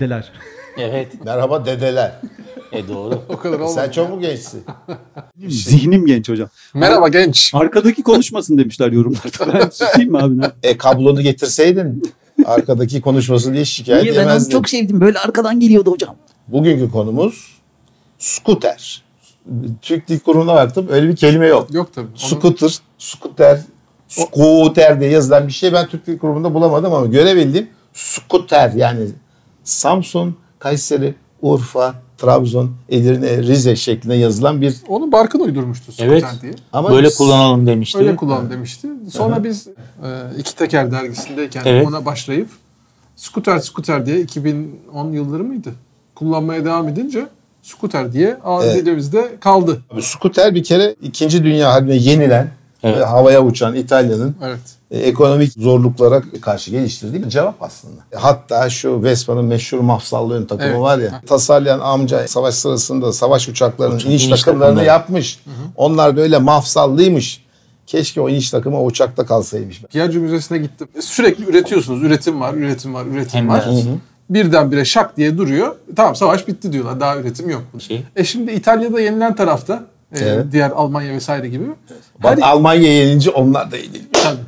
Dedeler. Evet. Merhaba dedeler. E doğru. O kadar olmadı. Sen çok mu gençsin? Zihnim genç hocam. Merhaba genç. Arkadaki konuşmasın demişler yorumlarda. Ben susayım mı abi? Ne? E kablonu getirseydin arkadaki konuşması diye şikayet Niye ben onu yemezdin. çok sevdim. Böyle arkadan geliyordu hocam. Bugünkü konumuz scooter. Türk Dil Kurumu'na baktım öyle bir kelime yok. Yok tabii. Onu- Scooter, scooter, scooter diye yazılan bir şey ben Türk Dil Kurumu'nda bulamadım ama görebildim. Scooter yani Samsun, Kayseri, Urfa, Trabzon, Edirne, Rize şeklinde yazılan bir Onu Barkın uydurmuştu Evet. diye. ama Böyle kullanalım demişti. Öyle kullan demişti. Sonra biz e, iki teker dergisindeyken Evet. ona başlayıp scooter scooter diye 2010 yılları mıydı? Kullanmaya devam edince scooter diye Evet. dilimizde kaldı. Scooter bir kere 2. Dünya Harbi'ne yenilen Evet. ve havaya uçan İtalya'nın Evet. e, ekonomik zorluklara karşı geliştirdiği bir cevap aslında. Hatta şu Vespa'nın meşhur mafsallı ön takımı Evet. var ya. Tasarlayan amca savaş sırasında savaş uçaklarının iniş, iniş takımlarını takımları. yapmış. Onlar da öyle mafsallıymış. Keşke o iniş takımı o uçakta kalsaymış. Piyancı Müzesi'ne gittim. Sürekli üretiyorsunuz. Üretim var, üretim var, üretim Hem var. Hı hı. Birdenbire şak diye duruyor. Tamam savaş bitti diyorlar. Daha üretim yok. Şey. E şimdi İtalya'da yenilen tarafta e, Evet. diğer Almanya vesaire gibi. Bak Her, Almanya yenince onlar da tabii.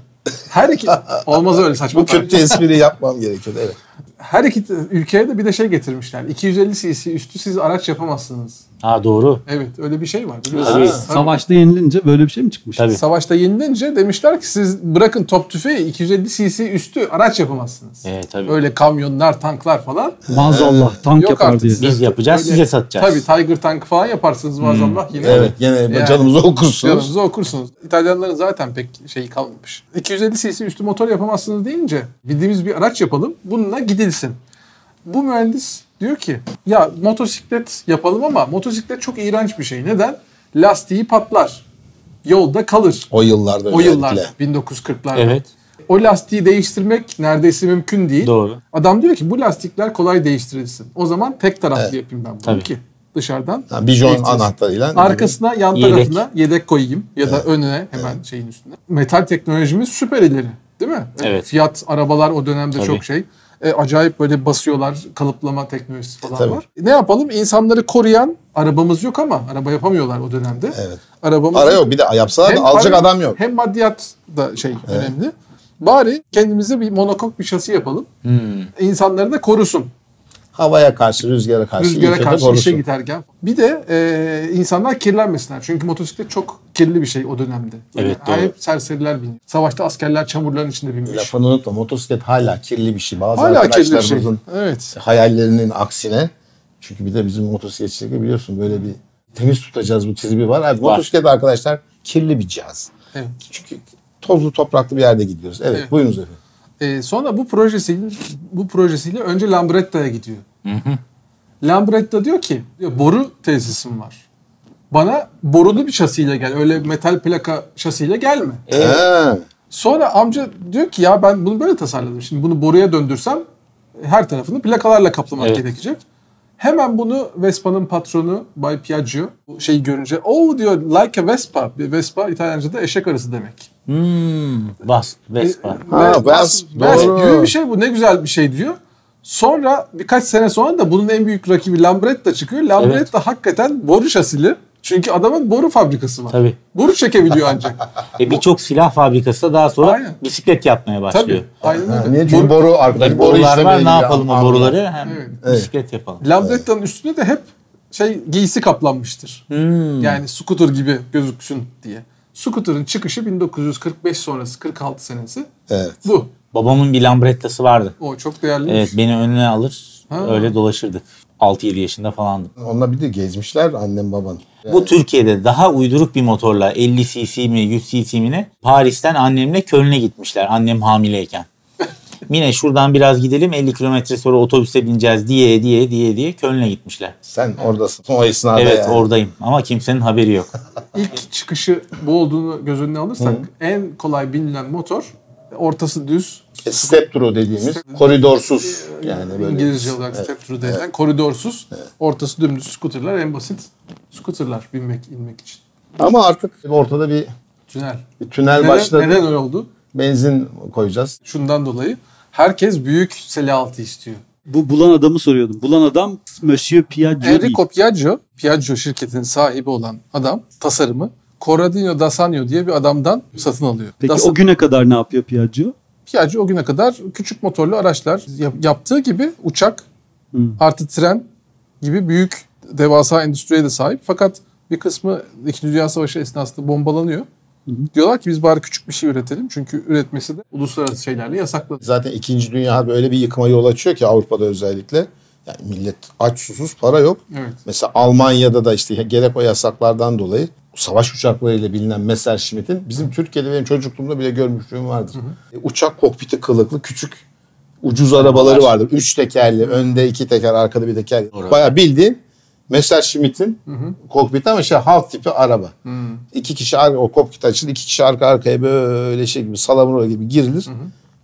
her iki olmaz öyle saçma. Bu kötü espri yapmam gerekiyordu. Evet. Her iki ülkeye de bir de şey getirmişler. 250 cc üstü siz araç yapamazsınız. Ha doğru. Evet öyle bir şey var. biliyorsunuz. Tabii. Tabii. Savaşta yenilince böyle bir şey mi çıkmış? Tabii. Savaşta yenilince demişler ki siz bırakın top tüfeği 250 cc üstü araç yapamazsınız. Evet tabii. Öyle kamyonlar, tanklar falan. Maazallah tank Yok yapar artık. diye. Biz yapacağız, Öyle- size satacağız. Tabii Tiger tank falan yaparsınız maazallah yine. Evet gene Yani- canımızı okursunuz. Yanınızda okursunuz. İtalyanların zaten pek şeyi kalmamış. 250 cc üstü motor yapamazsınız deyince bildiğimiz bir araç yapalım. Bununla gidilsin. Bu mühendis diyor ki ya motosiklet yapalım ama motosiklet çok iğrenç bir şey. Neden? Lastiği patlar. Yolda kalır. O yıllarda O yıllarda özellikle. 1940'larda. Evet. O lastiği değiştirmek neredeyse mümkün değil. Doğru. Adam diyor ki bu lastikler kolay değiştirilsin. O zaman tek taraflı yapayım ben bunu Tabii. ki dışarıdan. Ha, bijon anahtarıyla. Arkasına yan Yedek. tarafına yedek koyayım ya da önüne hemen şeyin üstüne. Metal teknolojimiz süper ileri değil mi? Evet. Fiyat arabalar o dönemde Tabii. çok şey. E, acayip böyle basıyorlar kalıplama teknolojisi falan Tabii. var. Ne yapalım? İnsanları koruyan arabamız yok ama araba yapamıyorlar o dönemde. Evet. Arabamız Para yok bir de yapsalar da alacak para- adam yok. Hem maddiyat da şey önemli. Bari kendimize bir monokok bir şasi yapalım. Hmm. İnsanları da korusun. Havaya karşı, rüzgara karşı. Rüzgara karşı korusun. işe giderken. Bir de e, insanlar kirlenmesinler. Çünkü motosiklet çok kirli bir şey o dönemde. Evet, doğru. Hep serseriler biniyor. Savaşta askerler çamurların içinde binmiş. Lafını unutma motosiklet hala kirli bir şey. Bazı Hala kirli bir şey. Evet. hayallerinin aksine. Çünkü bir de bizim motosikletçilikte biliyorsun böyle bir temiz tutacağız bu tribi var. Abi, Var. motosiklet arkadaşlar kirli bir cihaz. evet. Çünkü tozlu topraklı bir yerde gidiyoruz. Evet, Evet. buyurunuz efendim. E, sonra bu projesiyle bu projesiyle önce Lambretta'ya gidiyor. Lambretta diyor ki diyor, boru tesisim var. Bana borulu bir şasiyle gel. Öyle metal plaka şasiyle gelme. Ha, Sonra amca diyor ki ya ben bunu böyle tasarladım. Şimdi bunu boruya döndürsem her tarafını plakalarla kaplamak Evet. gerekecek. Hemen bunu Vespa'nın patronu Bay Piaggio bu şeyi görünce o diyor like a Vespa. Bir Vespa İtalyanca'da eşek arısı demek. Hmm. Wasp, Vespa. Ha, Vesp doğru. gibi bir şey bu ne güzel bir şey diyor. Sonra birkaç sene sonra da bunun en büyük rakibi Lambretta çıkıyor. Lambretta hakikaten boru şasili. Çünkü adamın boru fabrikası var. Tabii. Boru çekebiliyor ancak. E birçok silah fabrikası da daha sonra Aynen. bisiklet yapmaya başlıyor. Tabii. Aynen öyle. niye? Çünkü Boru- boru arkadaki boru Borular işlemeye var ne yapalım o Anladım. boruları hem Evet. bisiklet yapalım. Lambretta'nın üstüne de hep şey giysi kaplanmıştır. Hmm. Yani scooter gibi gözüksün diye. Scooter'ın çıkışı 1945 sonrası 46 senesi. Evet. Bu. Babamın bir lambrettası vardı. O çok değerli. Evet beni önüne alır Ha. öyle dolaşırdık. 6-7 yaşında falandım. Onunla bir de gezmişler annem baban. Bu Türkiye'de daha uyduruk bir motorla 50 cc mi 100 cc mi ne Paris'ten annemle Köln'e gitmişler annem hamileyken. Mine şuradan biraz gidelim 50 kilometre sonra otobüse bineceğiz diye diye diye diye Köln'e gitmişler. Sen oradasın. O esnada Evet yani. oradayım ama kimsenin haberi yok. İlk çıkışı bu olduğunu göz önüne alırsak en kolay binilen motor ortası düz. E, Step through dediğimiz koridorsuz yani böyle. İngilizce olarak step through denilen koridorsuz. Ortası dümdüz scooterlar en basit scooterlar binmek inmek için. Ama artık ortada bir, Tünel. bir tünel Neden, başladı. neden öyle oldu? Benzin koyacağız. Şundan dolayı herkes büyük seli altı istiyor. Bu bulan adamı soruyordum. Bulan adam Monsieur Piaggio değil. Enrico Piaggio, Piaggio şirketinin sahibi olan adam tasarımı Corradino da Sannio diye bir adamdan satın alıyor. Peki Das- o güne kadar ne yapıyor Piaggio? Piaggio o güne kadar küçük motorlu araçlar yap- yaptığı gibi uçak Hmm. artı tren gibi büyük devasa endüstriye de sahip. Fakat bir kısmı İkinci Dünya Savaşı esnasında bombalanıyor. Diyorlar ki biz bari küçük bir şey üretelim. Çünkü üretmesi de uluslararası şeylerle yasaklı. Zaten 2. Dünya Harbi öyle bir yıkıma yol açıyor ki Avrupa'da özellikle. Yani millet aç susuz para yok. Evet. Mesela Almanya'da da işte gerek o yasaklardan dolayı savaş uçaklarıyla bilinen Messerschmitt'in bizim Türkiye'de benim çocukluğumda bile görmüşlüğüm vardır. E, Uçak kokpiti kılıklı küçük ucuz arabaları vardır. Üç tekerli, önde iki teker, arkada bir teker. Bayağı bildiğin Messerschmitt'in kokpiti ama şey halk tipi araba. İki kişi o kokpit açılır, iki kişi arka arkaya böyle şey gibi salamura gibi girilir.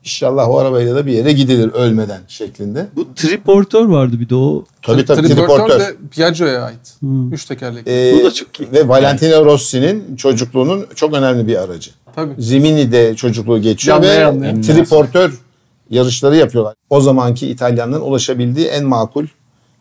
İnşallah o arabayla da bir yere gidilir ölmeden şeklinde. Bu triportör vardı bir de o. Tabii tabii Triportör triportör. de Piaggio'ya ait. Üç tekerlekli. Ee, Bu da çok iyi. Ve Valentino Rossi'nin çocukluğunun çok önemli bir aracı. Tabii. Zimini'de çocukluğu geçiyor Yanlaya ve yanlaya. triportör yarışları yapıyorlar. O zamanki İtalyanların ulaşabildiği en makul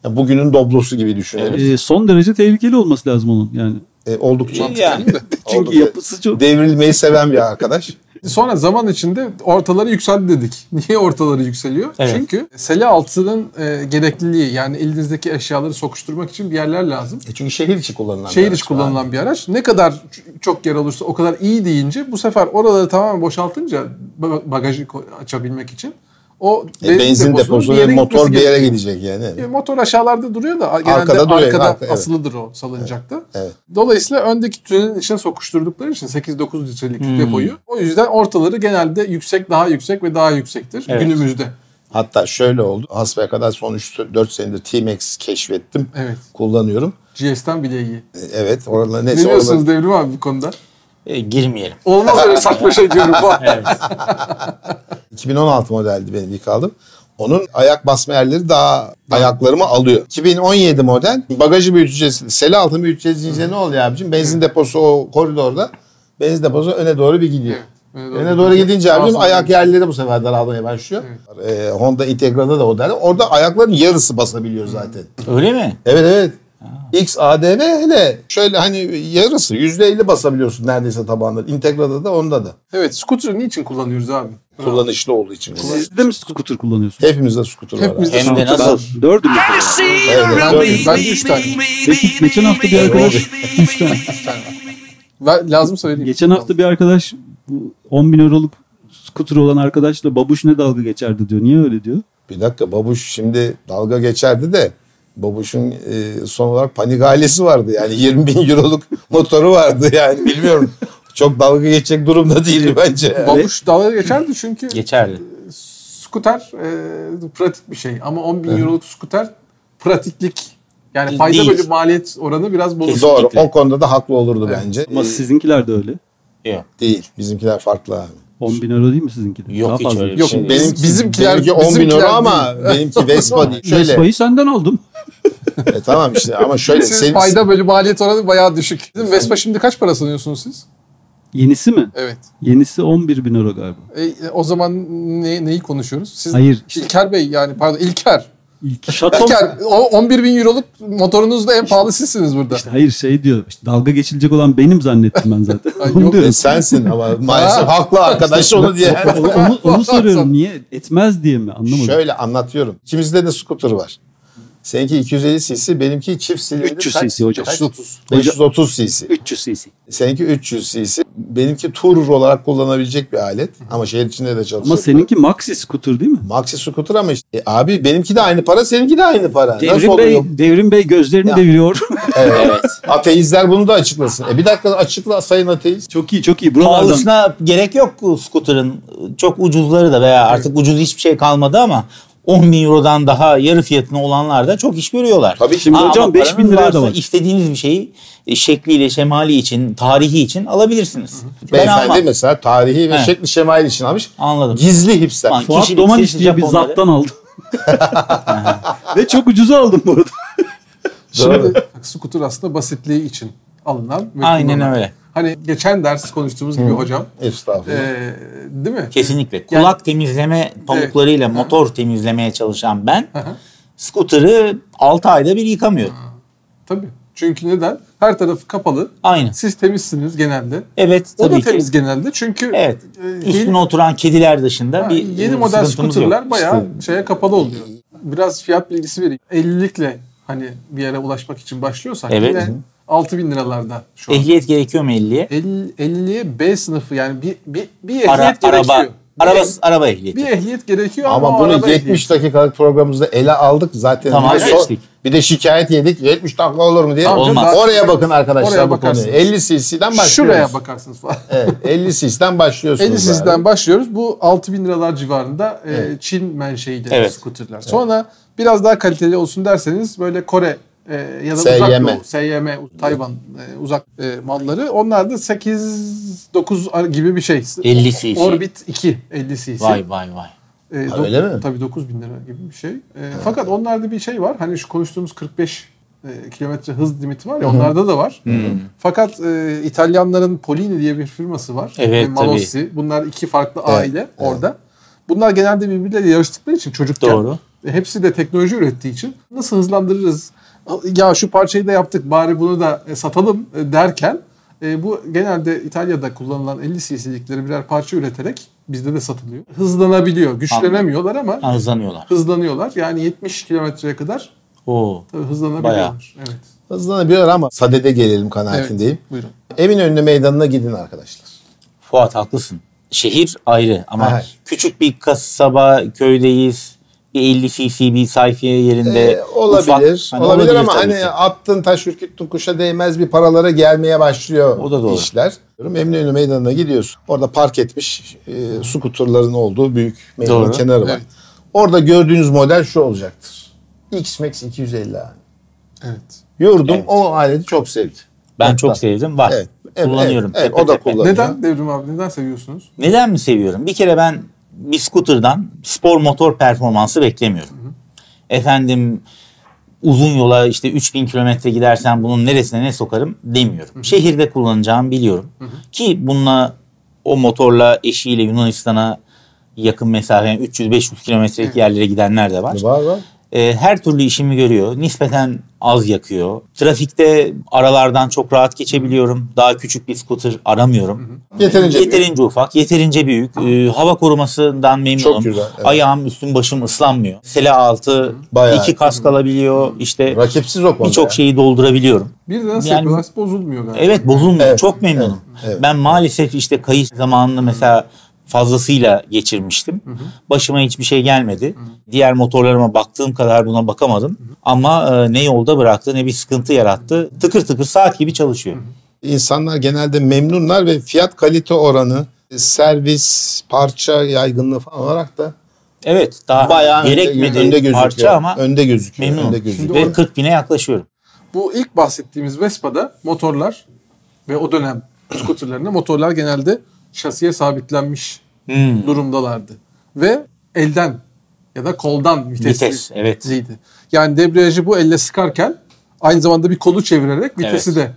yani bugünün Doblo'su gibi düşünelim. Ee, son derece tehlikeli olması lazım onun. Yani Ee, oldukça. Yani. çünkü Oldukça yapısı çok Devrilmeyi seven bir arkadaş. Sonra zaman içinde ortaları yükseldi dedik. Niye ortaları yükseliyor? Evet. Çünkü sele altının e, gerekliliği yani elinizdeki eşyaları sokuşturmak için bir yerler lazım. E çünkü şehir içi kullanılan Şehir bir içi araç. kullanılan bir araç. Ne kadar çok yer olursa o kadar iyi deyince bu sefer oraları tamamen boşaltınca ba- bagajı açabilmek için o E, benzin deposu ve motor bir yere gidecek yani. E, Motor aşağılarda duruyor da genelde Arkada arkada, duruyor, arka- evet. asılıdır o salıncakta. Evet. Dolayısıyla öndeki tünelin içine sokuşturdukları için 8-9 litrelik depoyu. O yüzden ortaları genelde yüksek, daha yüksek ve daha yüksektir Evet. günümüzde. Hatta şöyle oldu. Hasbaya kadar son 4 senedir T-Max keşfettim. Evet. Kullanıyorum. GS'ten bile iyi. E, Evet. Oralar Ne neyse diyorsunuz oralar- Devrim abi bu konuda? E, girmeyelim. Olmaz öyle saçma şey diyorum. Evet. 2016 modeldi benim ilk aldım. Onun ayak basma yerleri daha ayaklarımı alıyor. 2017 model bagajı büyüteceğiz. Sele altı büyüteceğiz deyince ne oluyor abicim? Benzin deposu o koridorda. Benzin deposu öne doğru bir gidiyor. Öne doğru öne doğru gidince abicim ayak yerleri bu sefer daralmaya başlıyor. Ee, Honda Integra'da da o der. Orada ayakların yarısı basabiliyor zaten. Öyle mi? Evet evet. X, ADV hele şöyle hani yarısı %50 basabiliyorsun neredeyse tabanları. Integra'da da onda da. Evet, scooter'ı niçin kullanıyoruz abi? Kullanışlı olduğu için. siz de mi scooter kullanıyorsunuz? Hepimizde scooter var. Hepimizde Hem de nasıl? Dördümüz. Evet, Ben, dört- ben de 3 tane. Peki geçen hafta bir arkadaş 3 tane. Ben, lazım söyleyeyim. Geçen hafta bir arkadaş bu 10 bin euroluk scooter olan arkadaşla babuş ne dalga geçerdi diyor. Niye öyle diyor? Bir dakika babuş şimdi dalga geçerdi de babuşun e, son olarak panik ailesi vardı. Yani 20 bin euroluk motoru vardı yani bilmiyorum. Çok dalga geçecek durumda değil bence. Babuş dalga geçerdi çünkü Geçerli. scooter e, pratik bir şey. Ama 10 bin euroluk scooter pratiklik. Yani fayda Değil. bölü maliyet oranı biraz. Kesin. Doğru o konuda da haklı olurdu bence. Ama E, sizinkiler de öyle. Yok. değil bizimkiler farklı abi. 10 bin euro değil mi sizinkiler? Yok, Daha hiç fazla. öyle bir Yok, şey değil. biz- Benimki, bizimkiler- benimki 10 bin bizimkiler euro ama benimki Vespa değil. Şöyle Vespa'yı senden aldım. e, tamam işte ama şöyle. Siz senin- fayda bölü maliyet oranı bayağı düşük. Mi? Vespa şimdi kaç para sanıyorsunuz siz? Yenisi mi? Evet. Yenisi 11 bin euro galiba. E, e, o zaman ne, neyi konuşuyoruz? Siz Hayır, işte- İlker Bey yani pardon İlker. İlk şatom. İlker o 11 bin euroluk motorunuzda en pahalı sizsiniz burada. İşte hayır şey diyor. işte dalga geçilecek olan benim zannettim ben zaten. Ay, onu yok, diyorum. E, sensin ama maalesef Ha. haklı arkadaş onu diye. onu, onu, onu soruyorum. Niye? Etmez diye mi? Anlamadım. Şöyle anlatıyorum. İkimizde de scooter var. Seninki 250 cc, benimki çift silindir. 300 kaç? cc hocam. Kaç? 530. 530 cc. 300 cc. Seninki 300 cc. Benimki tourer olarak kullanabilecek bir alet. Ama şehir içinde de çalışıyor. Ama seninki maxi scooter değil mi? Maxi scooter ama işte. E, abi benimki de aynı para, seninki de aynı para. Nasıl Devrim Bey, oluyor? Devrim Bey gözlerini Ya. deviriyor. Evet. Ateistler bunu da açıklasın. E bir dakika açıkla sayın ateist. çok iyi çok iyi. Buralardan Pahalısına gerek yok scooter'ın. Çok ucuzları da veya artık ucuz hiçbir şey kalmadı ama 10 bin eurodan daha yarı fiyatına olanlar da çok iş görüyorlar. Tabii Şimdi hocam ama 5 bin liraya da var. istediğiniz bir şeyi e, şekliyle, şemali için, tarihi için alabilirsiniz. Ben Beyefendi almam. mesela tarihi ve He. şekli şemail için almış. Anladım. Gizli hipster. Lan, Fuat kişilik Domaniç sesi diye bir zattan aldım. Ve çok ucuza aldım bu arada. Şimdi scooter aslında basitliği için alınan ve Aynen öyle. Hani geçen ders konuştuğumuz gibi hocam. Estağfurullah. Ee, değil mi? Kesinlikle. Kulak temizleme pamuklarıyla motor temizlemeye çalışan ben hı. scooter'ı 6 ayda bir yıkamıyorum. Tabii. Çünkü neden? Her tarafı kapalı. Aynı. Siz temizsiniz genelde. Evet O da tabii ki. temiz genelde. Çünkü Evet. e, yeni, Üstüne oturan kediler dışında ha, bir yeni e, model scooter'lar yok. bayağı şeye kapalı oluyor. Biraz fiyat bilgisi vereyim. 50'likle hani bir yere ulaşmak için başlıyorsak Evet. yine 6000 liralarda şu an. Ehliyet gerekiyor mu 50'ye? 50 50'ye B sınıfı yani bir bir, bir ehliyet Ara, gerekiyor. araba, araba, araba ehliyeti. bir ehliyet gerekiyor ama, Ama bunu araba 70 ehliyeti. dakikalık programımızda ele aldık zaten. Tamam, bir, de geçtik. bir de şikayet yedik. 70 dakika olur mu diye. Tamam Olmaz. Oraya bakın arkadaşlar Oraya bu bakarsınız. konuya. 50 cc'den başlıyoruz. Şuraya bakarsınız falan. Evet, 50 cc'den başlıyorsunuz. 50 abi. cc'den başlıyoruz. Bu 6000 liralar civarında e, Çin menşeili Evet. scooterlar. Sonra biraz daha kaliteli olsun derseniz böyle Kore e, ya da SYM. uzak doğu, SYM, Tayvan e, uzak e, malları. Onlar da 8-9 gibi bir şey. 50 cc. Orbit 2 50 cc. Vay vay vay. E, Ha, öyle mi? Tabii 9000 lira gibi bir şey. E, fakat onlarda bir şey var. Hani şu konuştuğumuz 45 e, kilometre hız limiti var ya onlarda da var. Fakat e, İtalyanların Polini diye bir firması var. Evet, Ve Malossi. Bunlar iki farklı Evet, aile orada. Bunlar genelde birbirleriyle yarıştıkları için çocukken. Doğru. e, Hepsi de teknoloji ürettiği için nasıl hızlandırırız? Ya şu parçayı da yaptık bari bunu da e, satalım e, derken e, bu genelde İtalya'da kullanılan 50 cc'likleri birer parça üreterek bizde de satılıyor. Hızlanabiliyor. Güçlenemiyorlar ama Ha, Hızlanıyorlar. hızlanıyorlar. Yani 70 kilometreye kadar Oo. tabii hızlanabiliyorlar. Bayağı. Evet. Hızlanabiliyor ama sadede gelelim kanaatindeyim. Evet. Buyurun. Eminönü meydanına gidin arkadaşlar. Fuat haklısın. Şehir ayrı ama Evet. küçük bir kasaba köydeyiz. Bir 50 cc bir sayfiye yerinde Ee, olabilir. ufak. Hani olabilir ama tabii hani ki. attın taş ürküttün kuşa değmez bir paralara gelmeye başlıyor O da doğru. işler. Eminönü meydanına gidiyorsun. Orada park etmiş e, skuterların olduğu büyük meydanın Doğru. kenarı var. Evet. Orada gördüğünüz model şu olacaktır. X-Max 250 abi. Evet. Yurdum Evet. o aleti çok sevdi. Ben Hatta- çok sevdim. Var. Evet. Evet, Kullanıyorum. evet, tepe o da tepe. kullanıyor. Neden Devrim abi? Neden seviyorsunuz? Neden mi seviyorum? Bir kere ben bir scooter'dan spor motor performansı beklemiyorum. Efendim uzun yola işte 3000 kilometre gidersen bunun neresine ne sokarım demiyorum. Şehirde kullanacağımı biliyorum. Ki bununla o motorla eşiyle Yunanistan'a yakın mesafe yani 300-500 kilometrelik yerlere gidenler de var. Var var. E, her türlü işimi görüyor. Nispeten az yakıyor. Trafikte aralardan çok rahat geçebiliyorum. Daha küçük bir scooter aramıyorum. Yeterince Yeterince ufak, yeterince büyük. Ee, hava korumasından memnunum. Çok güzel, evet. Ayağım, üstüm, başım ıslanmıyor. Sele altı, Bayağı. iki kask alabiliyor. İşte rakipsiz o konuda. birçok şeyi doldurabiliyorum. Bir de nasıl Yani-? Bozulmuyor galiba. Evet bozulmuyor. Evet, Çok memnunum. evet, evet. Ben maalesef işte kayış zamanını mesela fazlasıyla geçirmiştim. Başıma hiçbir şey gelmedi. Diğer motorlarıma baktığım kadar buna bakamadım. Ama e, ne yolda bıraktı ne bir sıkıntı yarattı. Tıkır tıkır saat gibi çalışıyor. İnsanlar genelde memnunlar ve fiyat kalite oranı, servis, parça yaygınlığı falan olarak da Evet daha bayağı önde, gerekmedi önde gözüküyor. parça ama önde gözüküyor. memnunum. Önde gözüküyor. Ve 40 bine yaklaşıyorum. Bu ilk bahsettiğimiz Vespa'da motorlar ve o dönem skuterlarında motorlar genelde şasiye sabitlenmiş Hmm. durumdalardı. Ve elden ya da koldan Vites, vitesliydi. evet. Yani debriyajı bu elle sıkarken aynı zamanda bir kolu çevirerek vitesi Evet. de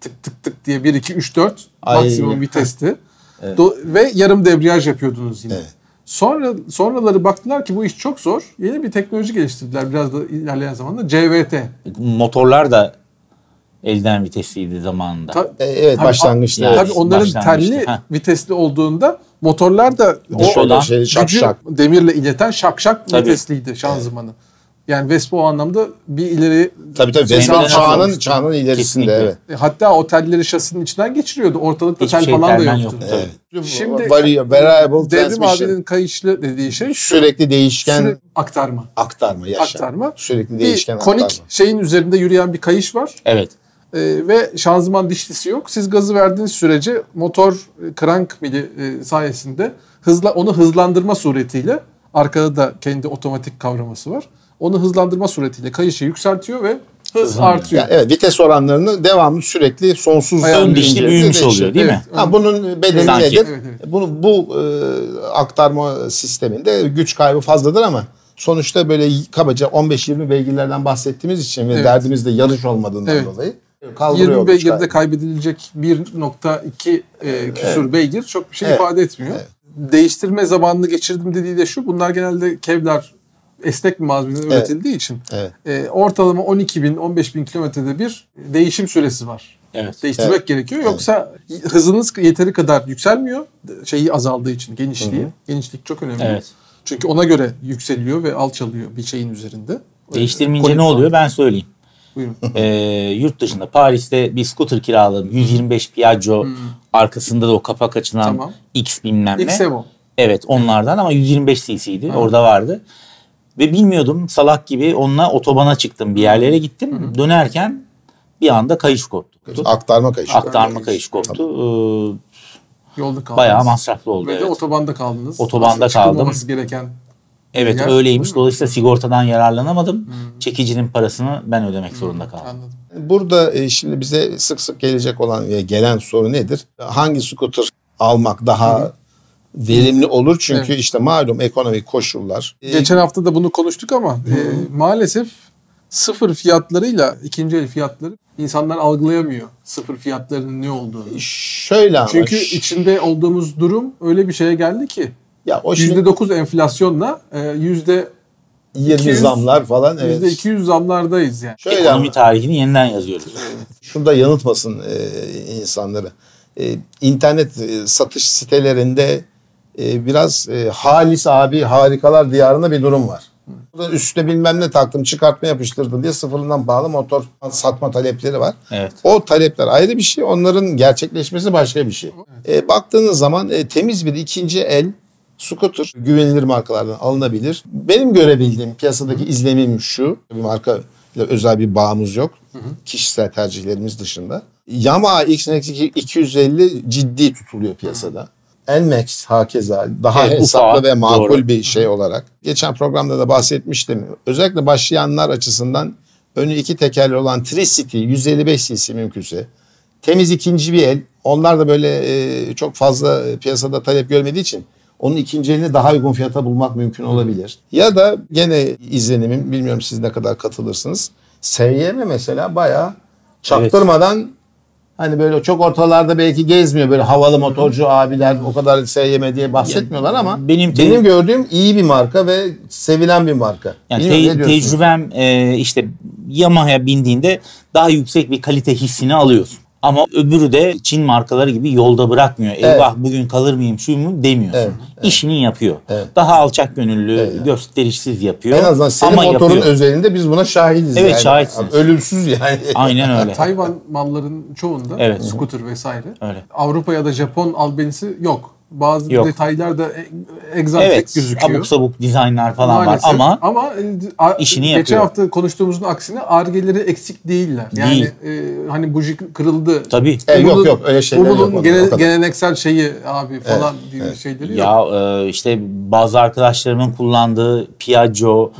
tık tık tık diye 1 2 3 4 Ay. maksimum vitesti. Do- ve yarım debriyaj yapıyordunuz yine. Evet. Sonra sonraları baktılar ki bu iş çok zor. Yeni bir teknoloji geliştirdiler biraz da ilerleyen zamanda. CVT. Motorlar da elden vitesliydi zamanında. Ta- E, evet Tabii, başlangıçta. Yani- Tabii onların telli vitesli olduğunda motorlar da o Dışarıdan şey, şak gücü şak. demirle ileten şak şak Tabii. vitesliydi şanzımanı. Yani Vespa o anlamda bir ileri Tabii tabii. Vespa çağının, çağının ilerisinde. Kesinlikle. Evet. e, hatta o telleri şasinin içinden geçiriyordu. Ortalıkta Hiçbir tel şey falan da yoktu. yoktu. Evet. Şimdi Vari- variable Devrim abinin kayışlı dediği şey. Sürekli değişken Sürekli aktarma. aktarma yaşa. Aktarma. Sürekli Bir değişken konik aktarma. şeyin üzerinde yürüyen bir kayış var. Evet. Ee, ve şanzıman dişlisi yok. Siz gazı verdiğiniz sürece motor e, crank mili e, sayesinde hızla onu hızlandırma suretiyle arkada da kendi otomatik kavraması var. Onu hızlandırma suretiyle kayışı yükseltiyor ve hız artıyor. Yani evet vites oranlarını devamlı sürekli sonsuz Ön dişli büyümüş oluyor değil mi? Evet. Ha, bunun bedeli Sanki. nedir? Evet, evet. Bunu bu e, aktarma sisteminde güç kaybı fazladır ama sonuçta böyle kabaca 15-20 beygirlerden bahsettiğimiz için ve Evet. derdimiz de yarış olmadığından Evet. dolayı 20 beygirde kaybedilecek 1.2 e, küsur beygir çok bir şey Evet. ifade etmiyor. Değiştirme zamanını geçirdim dediği de şu. Bunlar genelde Kevlar esnek bir malzemeden üretildiği için Evet. e, ortalama 12 bin 15 bin kilometrede bir değişim süresi var. Evet. Değiştirmek Evet. gerekiyor. Yoksa hızınız yeteri kadar yükselmiyor. Şeyi azaldığı için genişliği. Genişlik çok önemli. Evet. Çünkü ona göre yükseliyor ve alçalıyor bir şeyin üzerinde. Değiştirmeyince Konik ne oluyor ben söyleyeyim. Buyurun. Ee, yurt dışında Paris'te bir scooter kiraladım. 125 Piaggio arkasında da o kapak açılan Tamam. X bilmem ne. XEVO. Evet onlardan ama 125 cc'ydi. Orada vardı. Ve bilmiyordum salak gibi onunla otobana çıktım. Bir yerlere gittim. Dönerken bir anda kayış koptu. Aktarma kayışı. Aktarma kayış koptu. Ee, Yolda kaldınız. bayağı masraflı oldu. Ve de Evet. otobanda kaldınız. Otobanda Aslında kaldım. çıkılmaması gereken Evet Yer, öyleymiş. Dolayısıyla sigortadan yararlanamadım. Çekicinin parasını ben ödemek zorunda kaldım. anladım. Burada e, şimdi bize sık sık gelecek olan gelen soru nedir? Hangi scooter almak daha verimli olur? Çünkü Evet. işte malum ekonomik koşullar. E, Geçen hafta da bunu konuştuk ama e, maalesef sıfır fiyatlarıyla ikinci el fiyatları insanlar algılayamıyor sıfır fiyatlarının ne olduğunu. şöyle ama Çünkü içinde olduğumuz durum öyle bir şeye geldi ki ya o şimdi %9 enflasyonla e, yüzde 20 200 zamlar falan evet. yüzde 200 zamlardayız yani. Şöyle Ekonomi ama, tarihini yeniden yazıyoruz. şurada yanıltmasın e, insanları. E, internet e, satış sitelerinde e, biraz e, halis abi harikalar diyarında bir durum var. Burada Üstüne bilmem ne taktım çıkartma yapıştırdım diye sıfırından bağlı motor satma talepleri var. Evet. O talepler ayrı bir şey. Onların gerçekleşmesi başka bir şey. E, baktığınız zaman e, temiz bir ikinci el scooter güvenilir markalardan alınabilir. Benim görebildiğim piyasadaki izlemim şu. Bir marka ile özel bir bağımız yok. Kişisel tercihlerimiz dışında. Yamaha XNX 250 ciddi tutuluyor piyasada. Nmax hakeza daha Evet, hesaplı ve makul doğru. bir şey olarak. Geçen programda da bahsetmiştim. Özellikle başlayanlar açısından önü iki tekerli olan Tricity 155 cc mümkünse temiz ikinci bir el. Onlar da böyle e, çok fazla e, piyasada talep görmediği için onun ikinci elini daha uygun fiyata bulmak mümkün olabilir. Ya da gene izlenimim bilmiyorum siz ne kadar katılırsınız. SYM mesela bayağı çaktırmadan hani böyle çok ortalarda belki gezmiyor böyle havalı motorcu abiler o kadar SYM diye bahsetmiyorlar ama benim benim, te- gördüğüm iyi bir marka ve sevilen bir marka. Yani te- tecrübem e, işte Yamaha'ya bindiğinde daha yüksek bir kalite hissini alıyorsun. Ama öbürü de Çin markaları gibi yolda bırakmıyor. Eyvah bugün kalır mıyım şu mu demiyorsun. Evet, İşini yapıyor. Evet. Daha alçak gönüllü, gösterişsiz yapıyor. En azından senin ama motorun yapıyor. özelinde biz buna şahidiz. Evet, yani. şahitsiniz. Ölümsüz yani. Aynen öyle. Tayvan malların çoğunda Evet. scooter vesaire. Öyle. Avrupa ya da Japon albenisi yok. Bazı Yok. detaylar da e- egzantrik Evet, gözüküyor. abuk sabuk dizaynlar falan Maalesef. var ama ama e, a- işini geçen yapıyor. hafta konuştuğumuzun aksine argeleri eksik değiller. Yani Değil. e, hani buji kırıldı. tabii E, yok yok öyle şeyler yok. Google'ın onda, gene- geleneksel şeyi abi falan diye şeyleri yok. Ya e, işte bazı arkadaşlarımın kullandığı Piaggio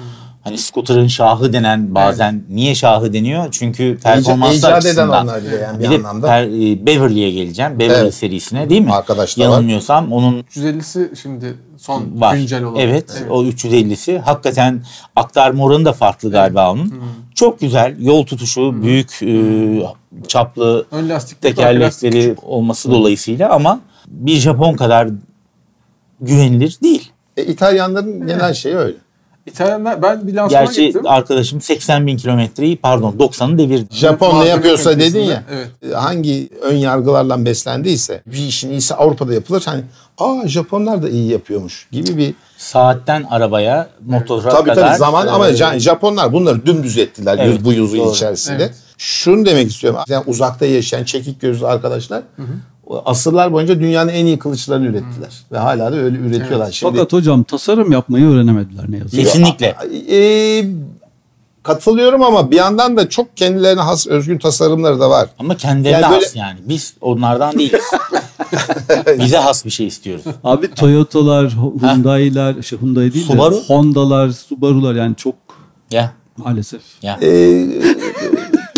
hani scooter'ın şahı denen bazen niye şahı deniyor? Çünkü performans icat eden açısından. onlar bile yani bir bir de anlamda. per- e, Beverly'e geleceğim. Beverly Evet. serisine değil mi? Arkadaşlar var. Yanılmıyorsam onun 350'si şimdi son var. güncel olan. Evet, o 350'si. Hakikaten aktarma oranı da farklı galiba onun. Çok güzel. Yol tutuşu, büyük e, çaplı Ön lastik tekerlekleri olması dolayısıyla ama bir Japon kadar güvenilir değil. E, İtalyanların genel şeyi öyle. İtalyanlar ben bir lansmana Gerçi gittim. arkadaşım 80 bin kilometreyi pardon 90'ı devirdi. Japon ne Malzeme yapıyorsa kalitesinde, dedin ya. evet. e, Hangi ön yargılarla beslendiyse bir işin iyisi Avrupa'da yapılır. Hani aa Japonlar da iyi yapıyormuş gibi bir Saatten arabaya, motora tabii kadar. tabii zaman ama e, Japonlar bunları dümdüz ettiler Evet, bu yüzyıl doğru. içerisinde. Evet. Şunu demek istiyorum. Yani uzakta yaşayan çekik gözlü arkadaşlar o asırlar boyunca dünyanın en iyi kılıçlarını ürettiler. Ve hala da öyle üretiyorlar. Şimdi Fakat hocam tasarım yapmayı öğrenemediler ne yazık ki. Kesinlikle. e, katılıyorum ama bir yandan da çok kendilerine has özgün tasarımları da var. Ama kendilerine Yani böyle- has yani. Biz onlardan değiliz. Bize has bir şey istiyoruz. Abi Toyota'lar, Hyundai'ler, şey Hyundai değil Subaru? de Honda'lar, Subaru'lar yani çok Ya. maalesef. Ya. E,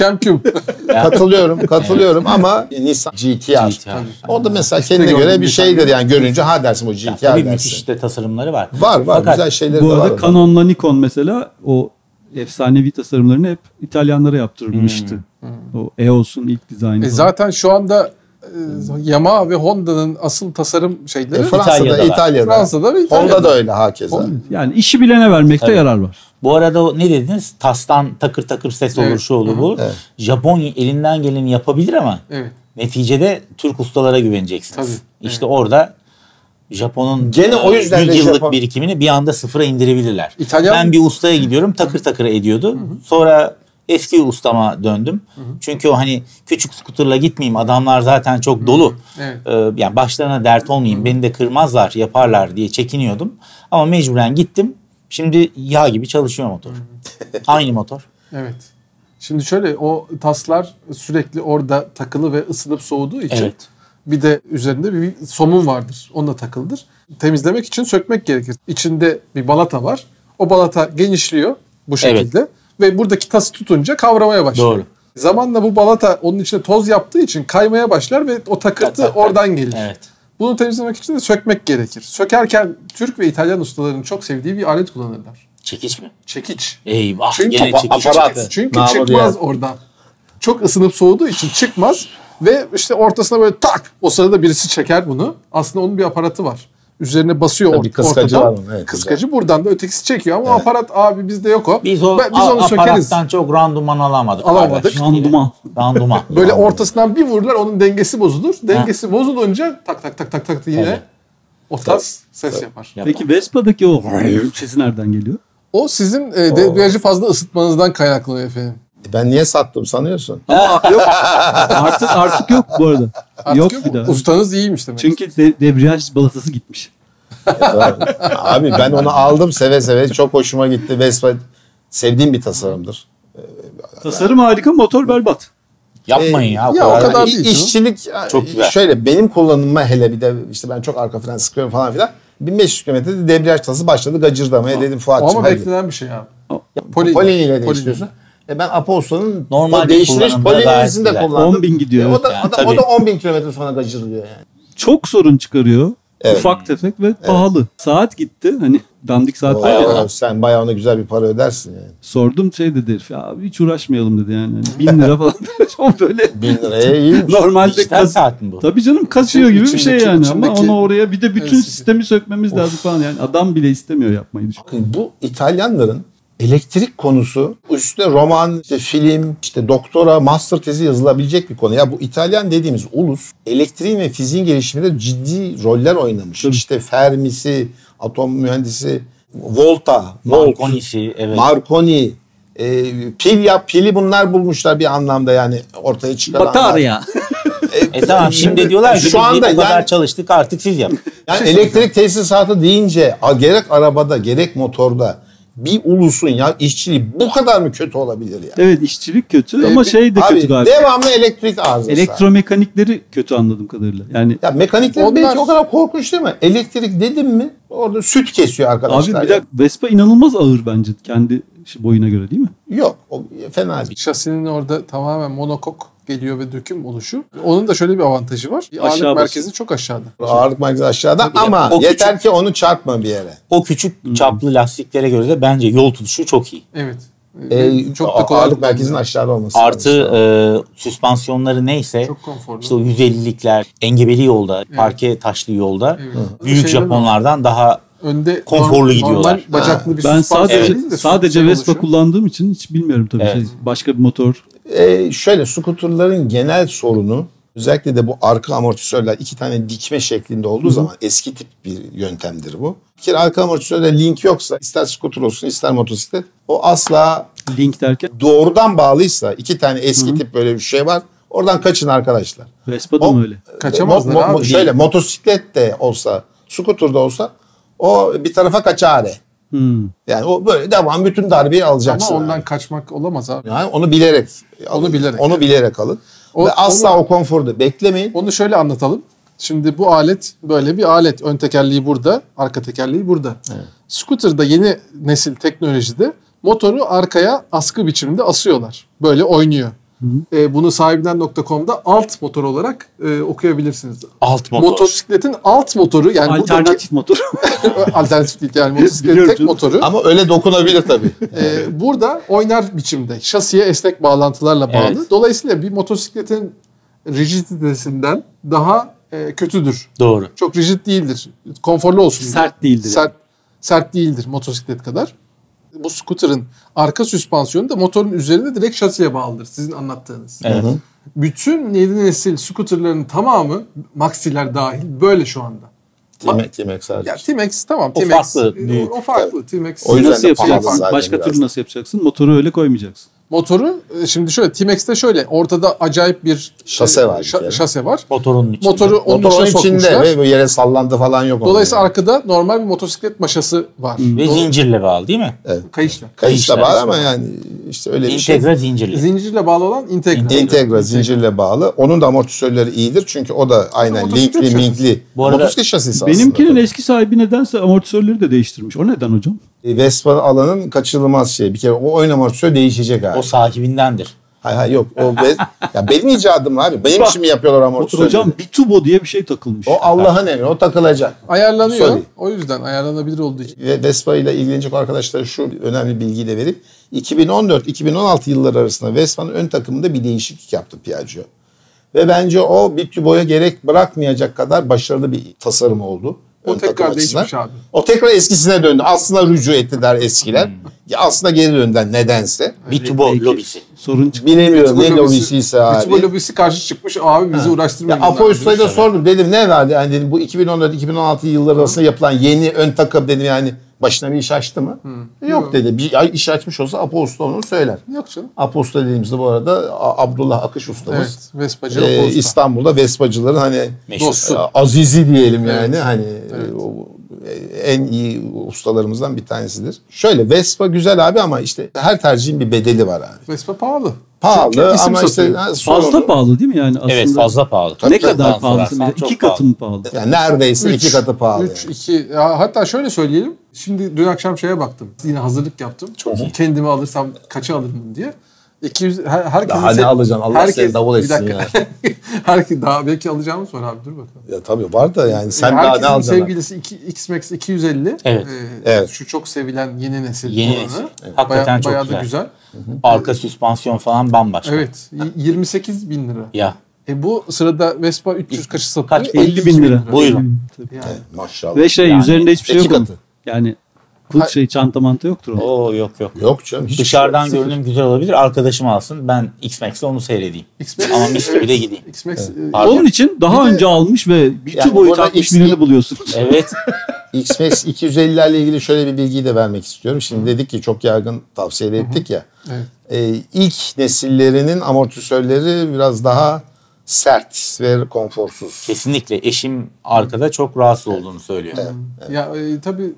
Kemküm. katılıyorum, katılıyorum ama Nissan GTR. GTR. O da mesela kendine göre bir şeydir yani görünce ha dersin bu GTR Tabii dersin. müthiş de tasarımları var. Var var Fakat güzel şeyleri Bu de var. arada. Canon'la Nikon mesela o efsanevi tasarımlarını hep İtalyanlara yaptırılmıştı. O EOS'un ilk dizaynı. E falan. zaten şu anda e, Yamaha ve Honda'nın asıl tasarım şeyleri E, Fransa'da, İtalya'da. İtalya'da. Fransa'da ve İtalya'da. Honda da öyle hakeza. Yani işi bilene vermekte Tabii. yarar var. Bu arada ne dediniz? Tastan takır takır ses olur Evet. şu olur bu. Evet. Japon elinden geleni yapabilir ama Evet. neticede Türk ustalara güveneceksiniz. Tabii, İşte orada Japon'un Gene o yüzden de 100 yıllık Japon- birikimini bir anda sıfıra indirebilirler. İtalyan- Ben bir ustaya gidiyorum takır takır ediyordu. Sonra eski ustama döndüm. Çünkü o hani küçük skuterla gitmeyeyim adamlar zaten çok dolu. Evet. Ee, yani başlarına dert olmayayım beni de kırmazlar yaparlar diye çekiniyordum. Ama mecburen gittim. Şimdi yağ gibi çalışıyor motor. Aynı motor. Evet. Şimdi şöyle o taslar sürekli orada takılı ve ısınıp soğuduğu için Evet. bir de üzerinde bir somun vardır. Onunla takılıdır. Temizlemek için sökmek gerekir. İçinde bir balata var. O balata genişliyor bu şekilde ve buradaki tası tutunca kavramaya başlıyor. Doğru. Zamanla bu balata onun içine toz yaptığı için kaymaya başlar ve o takıntı Tak, tak, tak. oradan gelir. Evet. Bunu temizlemek için de sökmek gerekir. Sökerken Türk ve İtalyan ustaların çok sevdiği bir alet kullanırlar. Çekiç mi? Çekiç. Eyvah Çünkü gene çekiç. aparat. çıktı. Çünkü çıkmaz diğer. oradan. Çok ısınıp soğuduğu için çıkmaz ve işte ortasına böyle tak o sırada birisi çeker bunu. Aslında onun bir aparatı var. Üzerine basıyor Tabii kıskacı ortadan. var evet, kıskacı buradan da ötekisi çekiyor ama o aparat abi bizde yok o. Biz o Ben- biz onu sökeriz. aparattan çok randuman alamadık. Alamadık. kardeş. Randuman. Randuman. Böyle ortasından bir vururlar onun dengesi bozulur. Dengesi bozulunca tak tak tak tak tak diye Tabii. o tas ses yapar. Yapar. Peki Vespa'daki o sesi nereden geliyor? O sizin e, debriyajı fazla ısıtmanızdan kaynaklanıyor efendim. Ben niye sattım sanıyorsun? yok. Artık artık yok bu arada. Artık yok, yok bir daha. Ustanız iyiymiş demek. Çünkü de, debriyaj balatası gitmiş. Abi ben onu aldım seve seve. Çok hoşuma gitti. Vespa sevdiğim bir tasarımdır. Tasarım harika, motor berbat. Yapmayın ya. ya o kadar Yani değil işçilik Çok güzel. şöyle benim kullanımıma hele bir de işte ben çok arka fren sıkıyorum falan filan. 1500 kilometrede debriyaj tası başladı gacırdamaya dedim Fuat'cığım ama beklenen bir şey abi. Polini, Polini. ile değiştiriyorsun. E ben Apostol'un Normal kullanımda polinisini de kullandım. 10 bin gidiyor. E o da, Yani o da, tabii. o da 10 bin kilometre sonra gacırlıyor yani. Çok sorun çıkarıyor. Evet. Ufak tefek ve pahalı. Saat gitti. Hani dandik saat var ya. Oo, sen bayağı ona güzel bir para ödersin yani. Sordum şey dedi herif. Ya hiç uğraşmayalım dedi yani. Hani bin lira falan. o böyle 1000 liraya iyiymiş. normalde kas, saat mi bu? Tabii canım kasıyor gibi bir şey İçindeki- yani ama içindeki- onu oraya bir de bütün Evet. sistemi sökmemiz lazım falan yani adam bile istemiyor yapmayı. Bakın bu İtalyanların elektrik konusu üstte roman, işte film, işte doktora, master tezi yazılabilecek bir konu. Ya bu İtalyan dediğimiz ulus elektriğin ve fiziğin gelişiminde ciddi roller oynamış. Tabii. İşte Fermi'si, atom mühendisi, Volta, Volt, Marconi'si evet. Marconi, e, pil yap, pili bunlar bulmuşlar bir anlamda yani ortaya çıkaranlar. Batarya. E tamam şimdi diyorlar ki Şu biz anda bu kadar yani- çalıştık artık siz yapın. Yani elektrik tesisatı deyince gerek arabada gerek motorda bir ulusun ya işçiliği bu kadar mı kötü olabilir ya? Evet işçilik kötü Ee, ama şey de Abi kötü galiba. devamlı elektrik arızası. Elektromekanikleri kötü anladığım kadarıyla. Yani ya mekanikler Onlar- belki o kadar korkunç değil mi? Elektrik dedim mi orada süt kesiyor abi arkadaşlar. bir ya. dakika Vespa inanılmaz ağır bence kendi boyuna göre değil mi? Yok o fena değil. Şasinin orada tamamen monokok geliyor ve döküm oluşu. Onun da şöyle bir avantajı var. Aşağı Ağırlık merkezi çok aşağıda. Ağırlık merkezi aşağıda ama o yeter küçük- ki onu çarpma bir yere. O küçük çaplı lastiklere göre de bence yol tutuşu çok iyi. Evet. Ee, çok da kolay. ağırlık merkezinin aşağıda olması Artı lazım. e, süspansiyonları neyse Çok konforlu. işte o 150'likler engebeli yolda, parke taşlı yolda Evet. büyük Şeyler. Japonlardan daha önde konforlu gidiyorlar. Normal bacaklı bir Ben sadece de sadece Vespa oluşuyor. kullandığım için hiç bilmiyorum tabii Evet. şey. Başka bir motor. Ee, şöyle skuterların genel sorunu özellikle de bu arka amortisörler iki tane dikme şeklinde olduğu zaman eski tip bir yöntemdir bu. Bir kere arka amortisörde link yoksa ister skuter olsun ister motosiklet o asla Link derken doğrudan bağlıysa iki tane eski tip böyle bir şey var. Oradan kaçın arkadaşlar. Vespa da mı öyle? Kaçamazlar Mo- mo- abi. Şöyle motosiklet de olsa, scooter da olsa o bir tarafa kaçar. Hmm. Yani o böyle devam bütün darbeyi alacaksın. Ama ondan abi. kaçmak olamaz abi. yani onu bilerek. Onu bilerek. Onu bilerek alın. O- Ve asla onu- o konforda beklemeyin. Onu şöyle anlatalım. Şimdi bu alet böyle bir alet. Ön tekerleği burada, arka tekerleği burada. Scooter'da yeni nesil teknolojide motoru arkaya askı biçiminde asıyorlar. Böyle oynuyor. E, bunu sahibinden.com'da alt motor olarak e, okuyabilirsiniz. Alt motor. Motosikletin alt motoru yani Alternatif motor. alternatif değil yani motosikletin tek motoru. Ama öyle dokunabilir tabii. e, burada oynar biçimde şasiye esnek bağlantılarla bağlı. Evet. Dolayısıyla bir motosikletin rigiditesinden daha e, kötüdür. Doğru. Çok rigid değildir. Konforlu olsun. Sert değildir Sert, sert değildir motosiklet kadar. Bu scooter'ın arka süspansiyonu da motorun üzerinde direkt şasiye bağlıdır. Sizin anlattığınız. Evet. Bütün yeni nesil scooter'ların tamamı Maxi'ler dahil böyle şu anda. T-Max, T-Max sadece. Ya T-Max tamam. O T-Max, farklı, e, büyük. O farklı. T-Max. O yüzden Nasıl yapacaksın? Başka biraz. türlü nasıl yapacaksın? Motoru öyle koymayacaksın. Motoru e, şimdi şöyle T-Max'te şöyle ortada acayip bir Şase e, var bir kere. şase var. Motorun içinde. Motoru onun Motorun içine içinde ve yere sallandı falan yok. onun Dolayısıyla yani. arkada normal bir motosiklet maşası var. Ve Do- zincirle bağlı değil mi? Kayışla. Kayışla Kayışlar bağlı ama yani işte öyle bir şey. İntegra zincirli. Zincirle bağlı olan Integra. Integra zincirle bağlı. Onun da amortisörleri iyidir çünkü o da aynen linkli şasisi. minkli. Bu arada Motosiklet şasisi Benimkinin aslında. eski sahibi nedense amortisörleri de değiştirmiş. O neden hocam? E, Vespa alanın kaçınılmaz şey. Bir kere o amortisör değişecek abi. O sahibindendir. Hayır hayır yok. O ve, ya benim icadım abi. Benim için mi yapıyorlar amortisörleri? Hocam Bitubo diye bir şey takılmış. o Allah'ın emri. O takılacak. Ayarlanıyor. Sorry. O yüzden ayarlanabilir olduğu için. Ve Vespa ile ilgilenecek arkadaşlara şu önemli bilgiyi de verip 2014-2016 yılları arasında Vespa'nın ön takımında bir değişiklik yaptı Piaggio. Ve bence o bir tüboya gerek bırakmayacak kadar başarılı bir tasarım oldu. O ön tekrar değişmiş abi. O tekrar eskisine döndü. Aslında rücu ettiler eskiler. Ya aslında geri döndüler nedense. Bitubo lobisi. Sorun çıktı. Bilemiyorum ne lobisi- lobisiyse abi. Bitubo lobisi karşı çıkmış abi bizi Ya uğraştırmayın. Apo Usta'ya da sordum. Dedim ne vardı? Yani dedim bu 2014-2016 yılları arasında yapılan yeni ön takım dedim yani başına bir iş açtı mı? Yok dedi. Bir iş açmış olsa Apo Usta onu söyler. Yok canım. Apo Usta dediğimizde bu arada Abdullah Akış ustamız. Evet. Vespacı Usta. İstanbul'da Vespacıların hani Meşhur. Dostu. e, azizi diyelim yani hani e, o, e, en iyi ustalarımızdan bir tanesidir. Şöyle Vespa güzel abi ama işte her tercihin bir bedeli var abi. Vespa pahalı. Pahalı ama işte satıyor. sorunu- Fazla pahalı değil mi yani aslında? Evet fazla pahalı. Ne Tabii, kadar bana pahalı? çok İki katı mı pahalı? yani neredeyse Üç. iki katı pahalı. 3, 2. Hatta şöyle söyleyelim. Şimdi dün akşam şeye baktım. Yine hazırlık yaptım. Kendimi alırsam kaça alırım diye. 200 her, herkesin Daha ne alacaksın? Allah seni davul bir etsin dakika. Herkes daha belki alacağımız var abi dur bakalım. Ya tabii var da yani sen daha ne alacaksın? sevgilisi iki- X-Max 250. Evet. Ee, Evet. Şu çok sevilen yeni nesil Yeni olanı. nesil. Baya- Hakikaten çok bayağı güzel. da güzel. Arka süspansiyon falan bambaşka. Evet. y- 28 bin lira. Ya E bu sırada Vespa 300 kaçı satıyor? Kaç? 50 bin lira. Buyurun. Tabii. Yani. Maşallah. Ve şey Yani üzerinde hiçbir şey yok katı. Yani kul şey çanta manta yoktur onun. o yok yok. Yok canım. Hiç Dışarıdan şey görünüm güzel olabilir. Arkadaşım alsın. Ben X-Max'le onu seyredeyim. X-Max, Ama mis gibi de gideyim. X-Max e, Pardon. Onun için daha Bir de- önce almış ve bir Yani boyut burada 60 X- milyonu buluyorsunuz. Evet. X-Max 250'lerle ilgili şöyle bir bilgiyi de vermek istiyorum. Şimdi dedik ki çok yaygın tavsiye ettik ya. Evet. Ee, ilk nesillerinin amortisörleri biraz daha sert ve konforsuz. Kesinlikle. Eşim arkada çok rahatsız olduğunu söylüyor. Ya e, tabii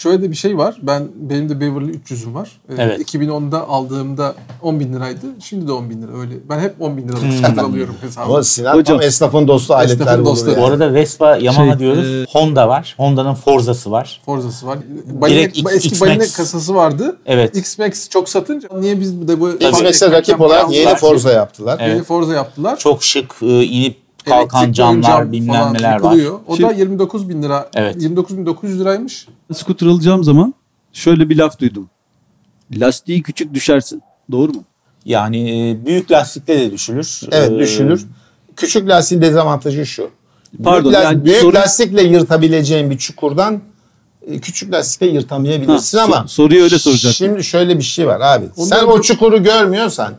şöyle de bir şey var. Ben benim de Beverly 300'üm var. E, Evet. 2010'da aldığımda 10 bin liraydı. Şimdi de 10 bin lira öyle. Ben hep 10 bin liralık scooter alıyorum hesabı. Ama Sinan Hocam- tam esnafın dostu aletler Esnafın bulur dostu. yani. Bu arada Vespa, Yamaha Şey, diyoruz. e, Honda var. Honda'nın Forza'sı var. Forza'sı var. Baline, Direkt X- eski X-Max. baline kasası vardı. Evet. X-Max çok satınca niye biz de bu X-Max'e rakip olarak yeni Forza yaptılar. Evet. Yeni Forza yaptılar. Çok şık e, inip kalkan camlar cam bilmem neler var. O da Şimdi- 29 bin lira. Evet. 29.900 liraymış. Scooter alacağım zaman şöyle bir laf duydum. Lastiği küçük düşersin. Doğru mu? Yani e, büyük lastikle de düşülür. Evet E, düşülür. Küçük lastiğin dezavantajı şu. Pardon, büyük, yani büyük sorun- lastikle yırtabileceğin bir çukurdan e, küçük lastikle yırtamayabilirsin Ha, ama soruyu öyle soracaktım. Şimdi şöyle bir şey var abi. Ondan Sen o çukuru görmüyorsan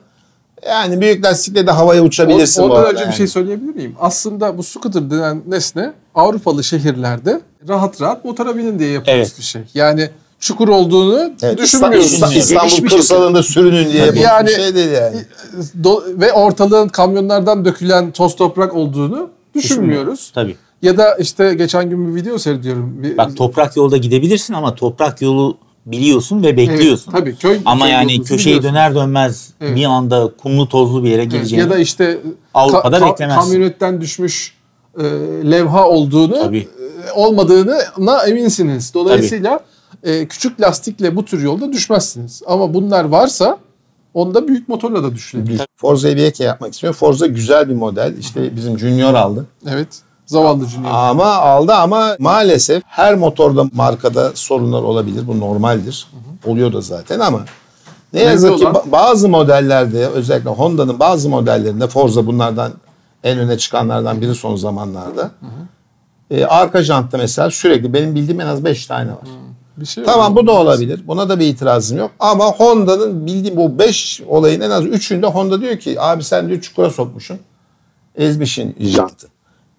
yani büyük lastikle de havaya uçabilirsin Ondan önce bir yani. şey söyleyebilir miyim? Aslında bu scooter denen nesne Avrupalı şehirlerde rahat rahat motora binin diye yapılmış Evet. bir şey. Yani çukur olduğunu Evet, düşünmüyoruz. İstanbul, İstanbul kırsalında sürünün diye yapılmış Yani- bir şey değil yani. Do- ve ortalığın kamyonlardan dökülen toz toprak olduğunu düşünmüyoruz. Tabii. Ya da işte geçen gün bir video seyrediyorum. Bir, Bak toprak yolda gidebilirsin ama toprak yolu biliyorsun ve Evet, bekliyorsun. tabii köy Ama köy yani köşeyi biliyorsun. döner dönmez Evet. bir anda kumlu tozlu bir yere Evet, gireceğini. Ya da işte Avrupa'da ka- beklemezsin. kamyonetten düşmüş e, levha olduğunu Tabii. e, olmadığına eminsiniz. Dolayısıyla e, küçük lastikle bu tür yolda düşmezsiniz. Ama bunlar varsa Onu da büyük motorla da düşürebilir. Forza Vieja yapmak istiyor. Forza güzel bir model. İşte bizim Junior aldı. Evet. Zavallı Junior. Ama aldı ama maalesef her motorda markada sorunlar olabilir. Bu normaldir. Oluyor da zaten ama ne yazık ki olan- bazı modellerde özellikle Honda'nın bazı modellerinde Forza bunlardan en öne çıkanlardan biri son zamanlarda. Ee, arka jantta mesela sürekli benim bildiğim en az 5 tane var. Bir şey Tamam bu da olabilir. Buna da bir itirazım yok. Ama Honda'nın bildiğim bu 5 olayın en az 3'ünde Honda diyor ki abi sen diyor çukura sokmuşsun. Ezmişin jantı.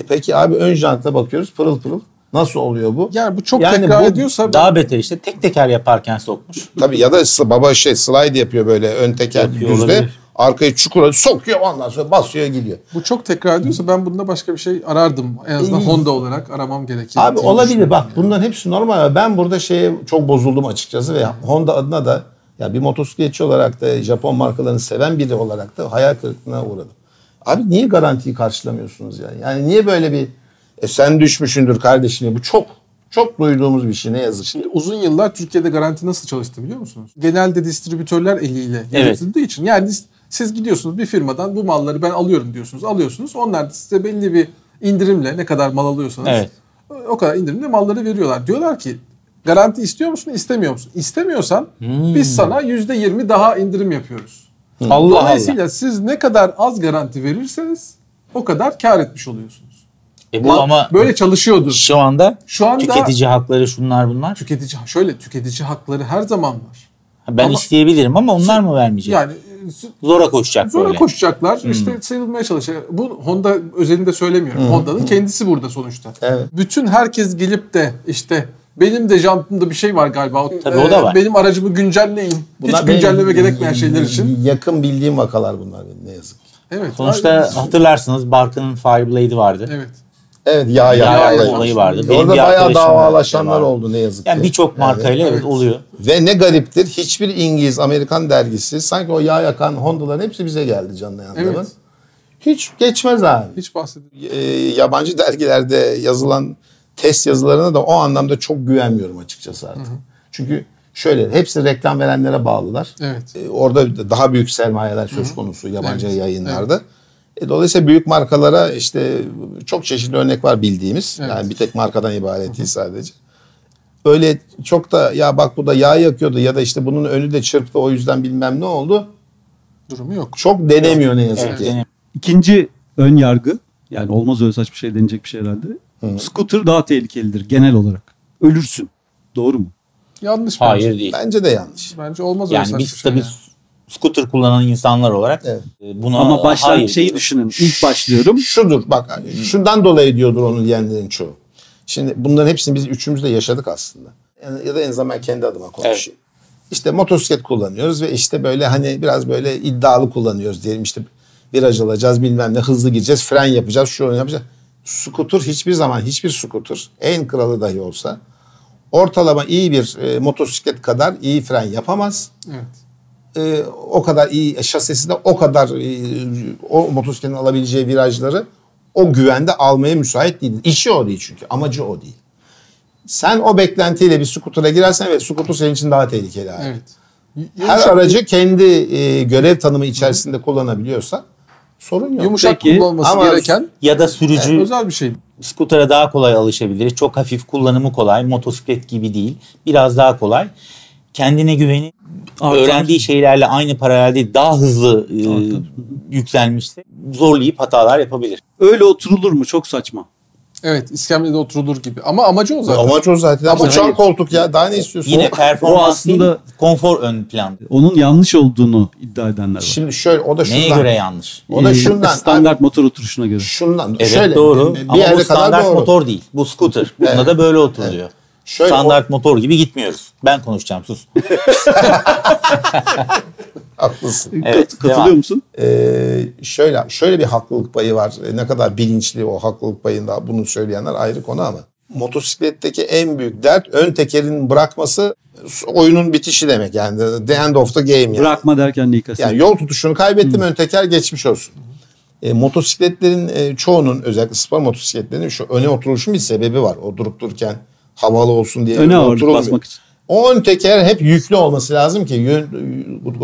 E peki abi ön janta bakıyoruz pırıl pırıl. Nasıl oluyor bu? Yani bu çok Yani tekrar bu ediyorsa Daha beter işte tek teker yaparken sokmuş. Tabii ya da baba şey slide yapıyor böyle ön teker Yapıyor, düzde. olabilir. Arkayı çukura sokuyor ondan sonra basıyor gidiyor. bu çok tekrar ediyorsa ben bunda başka bir şey arardım. En azından İyi. Honda olarak aramam gerekir. Abi olabilir bak yani. bunların hepsi normal. Ben burada şeye çok bozuldum açıkçası ve Honda adına da ya bir motosikletçi olarak da Japon markalarını seven biri olarak da hayal kırıklığına uğradım. Abi niye garantiyi karşılamıyorsunuz yani? Yani niye böyle bir e sen düşmüşündür kardeşim bu çok çok duyduğumuz bir şey ne yazık. Şimdi uzun yıllar Türkiye'de garanti nasıl çalıştı biliyor musunuz? Genelde distribütörler eliyle Evet. yönetildiği için. Yani siz gidiyorsunuz bir firmadan bu malları ben alıyorum diyorsunuz. Alıyorsunuz. Onlar da size belli bir indirimle ne kadar mal alıyorsanız Evet. o kadar indirimle malları veriyorlar. Diyorlar ki garanti istiyor musun istemiyor musun? İstemiyorsan biz sana %20 daha indirim yapıyoruz. Allah Allah. Dolayısıyla siz ne kadar az garanti verirseniz o kadar kar etmiş oluyorsunuz. E bu ama Böyle çalışıyordur. şu anda Şu anda tüketici hakları şunlar bunlar. tüketici şöyle tüketici hakları her zaman var. Ben Ama- isteyebilirim ama onlar mı vermeyecek? Yani e, Zora koşacak Sonra böyle. koşacaklar. işte sıyrılmaya çalışacak. Bu Honda özelinde söylemiyorum. Honda'nın kendisi burada sonuçta. Evet. Bütün herkes gelip de işte benim de jantımda bir şey var galiba. Tabii o da var. Benim aracımı güncelleyin. Hiç benim güncelleme gerekmeyen şeyler için. Yakın bildiğim vakalar bunlar benim ne yazık ki. Evet. Sonuçta Aynen. hatırlarsınız Barka'nın Fireblade'i vardı. Evet. Evet yağ Yağ yağ. yakma olayı vardı. Benim Orada bir bayağı davalaşanlar vardı. oldu ne yazık ki. Yani birçok markayla evet, oluyor. Ve ne gariptir hiçbir İngiliz, Amerikan dergisi sanki o yağ yakan Honda'ların hepsi bize geldi canlı yayınların. Evet. Hiç geçmez abi. Hiç bahsedilmiyor. Ee, yabancı dergilerde yazılan test yazılarına da o anlamda çok güvenmiyorum açıkçası artık. Çünkü şöyle hepsi reklam verenlere bağlılar. Evet. Ee, orada daha büyük sermayeler söz konusu yabancı Evet, yayınlarda. E, dolayısıyla büyük markalara işte çok çeşitli örnek var bildiğimiz. Evet. Yani bir tek markadan ibaret değil sadece. Öyle çok da ya bak bu da yağ yakıyordu ya da işte bunun önü de çırptı o yüzden bilmem ne oldu. Durumu yok. Çok denemiyor ne yazık Evet, ki. İkinci ön yargı yani olmaz öyle saçma şey denecek bir şey herhalde. Scooter daha tehlikelidir genel olarak. Ölürsün. Doğru mu? Yanlış Hayır bence. değil. Bence de yanlış. Bence olmaz öyle Yani biz şey tabii ya. scooter kullanan insanlar olarak Evet. e, buna Ama baştan şeyi düşünün. İlk başlıyorum. Şudur bak şundan dolayı diyordur onu diyenlerin çoğu. Şimdi bunların hepsini biz üçümüz de yaşadık aslında. Yani, ya da en zaman kendi adıma konuşayım. İşte motosiklet kullanıyoruz ve işte böyle hani biraz böyle iddialı kullanıyoruz diyelim işte viraj alacağız bilmem ne hızlı gideceğiz fren yapacağız şu onu yapacağız. Skuter hiçbir zaman hiçbir skuter en kralı dahi olsa ortalama iyi bir e, motosiklet kadar iyi fren yapamaz. Evet. E, o kadar iyi e, şasisi de o kadar e, o motosikletin alabileceği virajları o güvende almaya müsait değil. İşi o değil çünkü. Amacı o değil. Sen o beklentiyle bir skutura girersen evet skuter senin için daha tehlikeli. abi. Evet. Her aracı kendi e, görev tanımı içerisinde kullanabiliyorsa sorun yok. yumuşak Peki, kullanılması ama- gereken ya da sürücü özel bir şey. Scooter'a daha kolay alışabilir. Çok hafif kullanımı kolay. Motosiklet gibi değil. Biraz daha kolay. Kendine güveni Artar. öğrendiği şeylerle aynı paralelde daha hızlı e, yükselmişse zorlayıp hatalar yapabilir. Öyle oturulur mu? Çok saçma. Evet iskemlede oturulur gibi. Ama amacı o zaten. Amaç o zaten. Ama Uçan hayır. koltuk ya. Daha ne istiyorsun? Yine O- performans o aslında- değil, konfor ön planda. Onun yanlış olduğunu iddia edenler var. Şimdi şöyle o da şundan. Neye göre yanlış? O da Ee, şundan. Standart motor oturuşuna göre. Şundan. Evet şöyle, doğru. bir Ama bu standart kadar doğru. motor değil. Bu scooter. Bunda Evet. da böyle oturuluyor. Şöyle standart motor gibi gitmiyoruz. Ben konuşacağım sus. Haklısın. Evet, Kat- katılıyor devam. musun? Ee, şöyle şöyle bir haklılık payı var. E, Ne kadar bilinçli o haklılık payında bunu söyleyenler ayrı konu ama motosikletteki en büyük dert ön tekerin bırakması oyunun bitişi demek yani the end of the game yani. Bırakma derken kastediyorsun? Yani yol tutuşunu kaybettim ön teker geçmiş olsun. E, motosikletlerin e, çoğunun özellikle spor motosikletlerinin şu öne oturuşun bir sebebi var. O durup dururken havalı olsun diye Öne ağırlık basmak için. O ön teker hep yüklü olması lazım ki yön,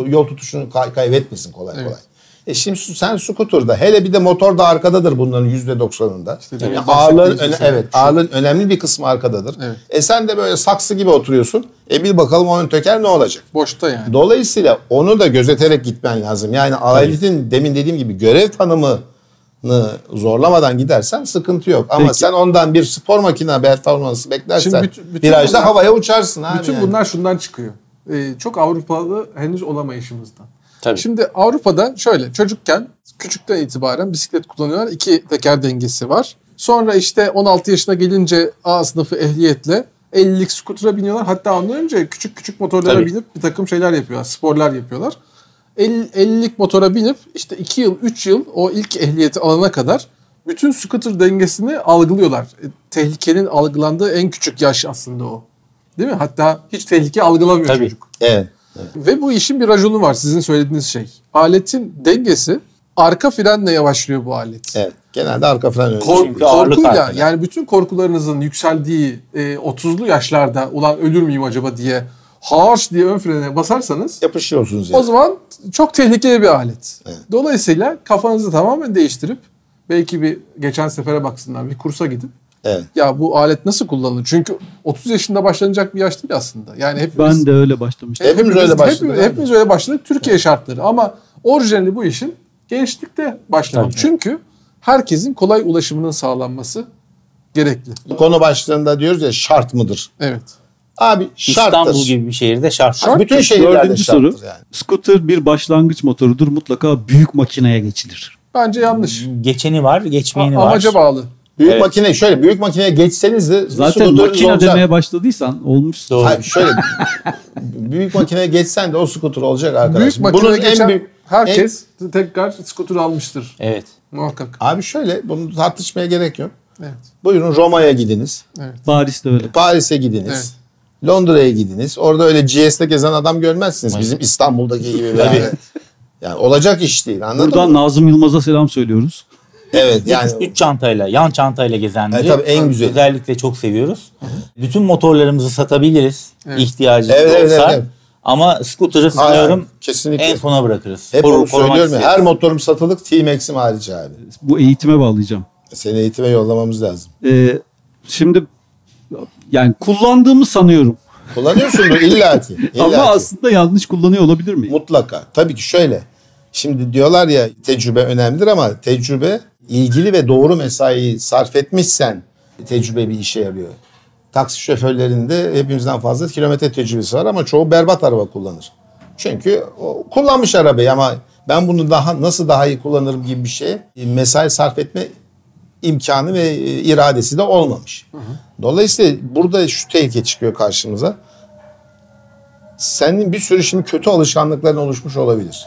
yol tutuşunu kay- kaybetmesin kolay kolay. E şimdi su- sen skuturda hele bir de motor da arkadadır bunların yüzde doksanında. demin Yani ağırlığın, öne- evet, ağırlığın önemli bir kısmı arkadadır. Evet. E sen de böyle saksı gibi oturuyorsun. E bir bakalım o ön teker ne olacak? Boşta yani. Dolayısıyla onu da gözeterek gitmen lazım. Yani aletin demin dediğim gibi görev tanımını zorlamadan gidersen sıkıntı yok. Ama Peki. sen ondan bir spor makine performansı beklersen Şimdi bütün- bütün virajda bunlar- havaya uçarsın abi. Bütün yani. bunlar şundan çıkıyor. Ee, çok Avrupalı henüz olamayışımızdan. Tabii. Şimdi Avrupa'da şöyle çocukken küçükten itibaren bisiklet kullanıyorlar. İki teker dengesi var. Sonra işte 16 yaşına gelince A sınıfı ehliyetle 50'lik skutura biniyorlar. Hatta ondan önce küçük küçük motorlara Tabii. binip bir takım şeyler yapıyorlar. Sporlar yapıyorlar. 50 50'lik motora binip işte 2 yıl 3 yıl o ilk ehliyeti alana kadar bütün scooter dengesini algılıyorlar. E, Tehlikenin algılandığı en küçük yaş aslında o. Değil mi? Hatta hiç tehlike algılamıyor Tabii. çocuk. Evet. Ve bu işin bir raconu var sizin söylediğiniz şey. Aletin dengesi arka frenle yavaşlıyor bu alet. Evet. Genelde arka fren önce. Kork- Çünkü korkuyla arkada. yani bütün korkularınızın yükseldiği e, 30'lu yaşlarda ulan ölür müyüm acaba diye harç diye ön frene basarsanız Yapışıyorsunuz o yani. zaman çok tehlikeli bir alet. Dolayısıyla kafanızı tamamen değiştirip belki bir geçen sefere baksınlar bir kursa gidip Evet. ya bu alet nasıl kullanılır? Çünkü 30 yaşında başlanacak bir yaş değil aslında. Yani hepimiz Ben de öyle başlamıştım. Hepimiz öyle başladık Hepimiz, hepimiz öyle başladık. Türkiye şartları ama orijinali bu işin gençlikte başlamak. Tabii. Çünkü herkesin kolay ulaşımının sağlanması gerekli. Konu başlığında diyoruz ya şart mıdır? Evet. Abi şarttır. İstanbul gibi bir şehirde şart. Bütün şehirlerde Dördüncü şarttır soru. yani. Scooter bir başlangıç motorudur. Mutlaka büyük makineye geçilir. Bence yanlış. Geçeni var, A- geçmeyeni var. amaca bağlı. Büyük Evet. makine şöyle büyük makineye geçseniz de Zaten makine olacak. demeye başladıysan olmuş. Doğru. Hayır, şöyle büyük makineye geçsen de o skuter olacak arkadaş. Büyük makine geçen büyük herkes tekrar skuter almıştır. Evet. Muhakkak. Abi şöyle bunu tartışmaya gerek yok. Evet. Buyurun Roma'ya gidiniz. Paris'te öyle. Paris'e gidiniz. Evet. Londra'ya gidiniz. Orada öyle GS'de gezen adam görmezsiniz. Bizim İstanbul'daki gibi. Yani, yani olacak iş değil. Anladın Buradan mı? Nazım Yılmaz'a selam söylüyoruz. Evet yani Üç çantayla, yan çantayla gezenleri Evet, tabii en güzeli. özellikle çok seviyoruz. Bütün motorlarımızı satabiliriz Evet. ihtiyacımız Evet, evet, olsa. evet, evet. Ama scooter'ı sanıyorum kesinlikle. en sona bırakırız. hep Koru- onu söylüyorum ya. Her motorum satılık T-Max'im hariç abi. Bu eğitime bağlayacağım. Seni eğitime yollamamız lazım. Ee, şimdi yani kullandığımı sanıyorum. Kullanıyorsundur illaki. illaki. Ama aslında yanlış kullanıyor olabilir miyim? Mutlaka. Tabii ki şöyle. Şimdi diyorlar ya tecrübe önemlidir ama tecrübe ilgili ve doğru mesaiyi sarf etmişsen tecrübe bir işe yarıyor. Taksi şoförlerinde hepimizden fazla kilometre tecrübesi var ama çoğu berbat araba kullanır. Çünkü o kullanmış arabayı ama ben bunu daha nasıl daha iyi kullanırım gibi bir şeye mesai sarf etme imkanı ve e, iradesi de olmamış. Dolayısıyla burada şu tehlike çıkıyor karşımıza. Senin bir sürü şimdi kötü alışkanlıkların oluşmuş olabilir.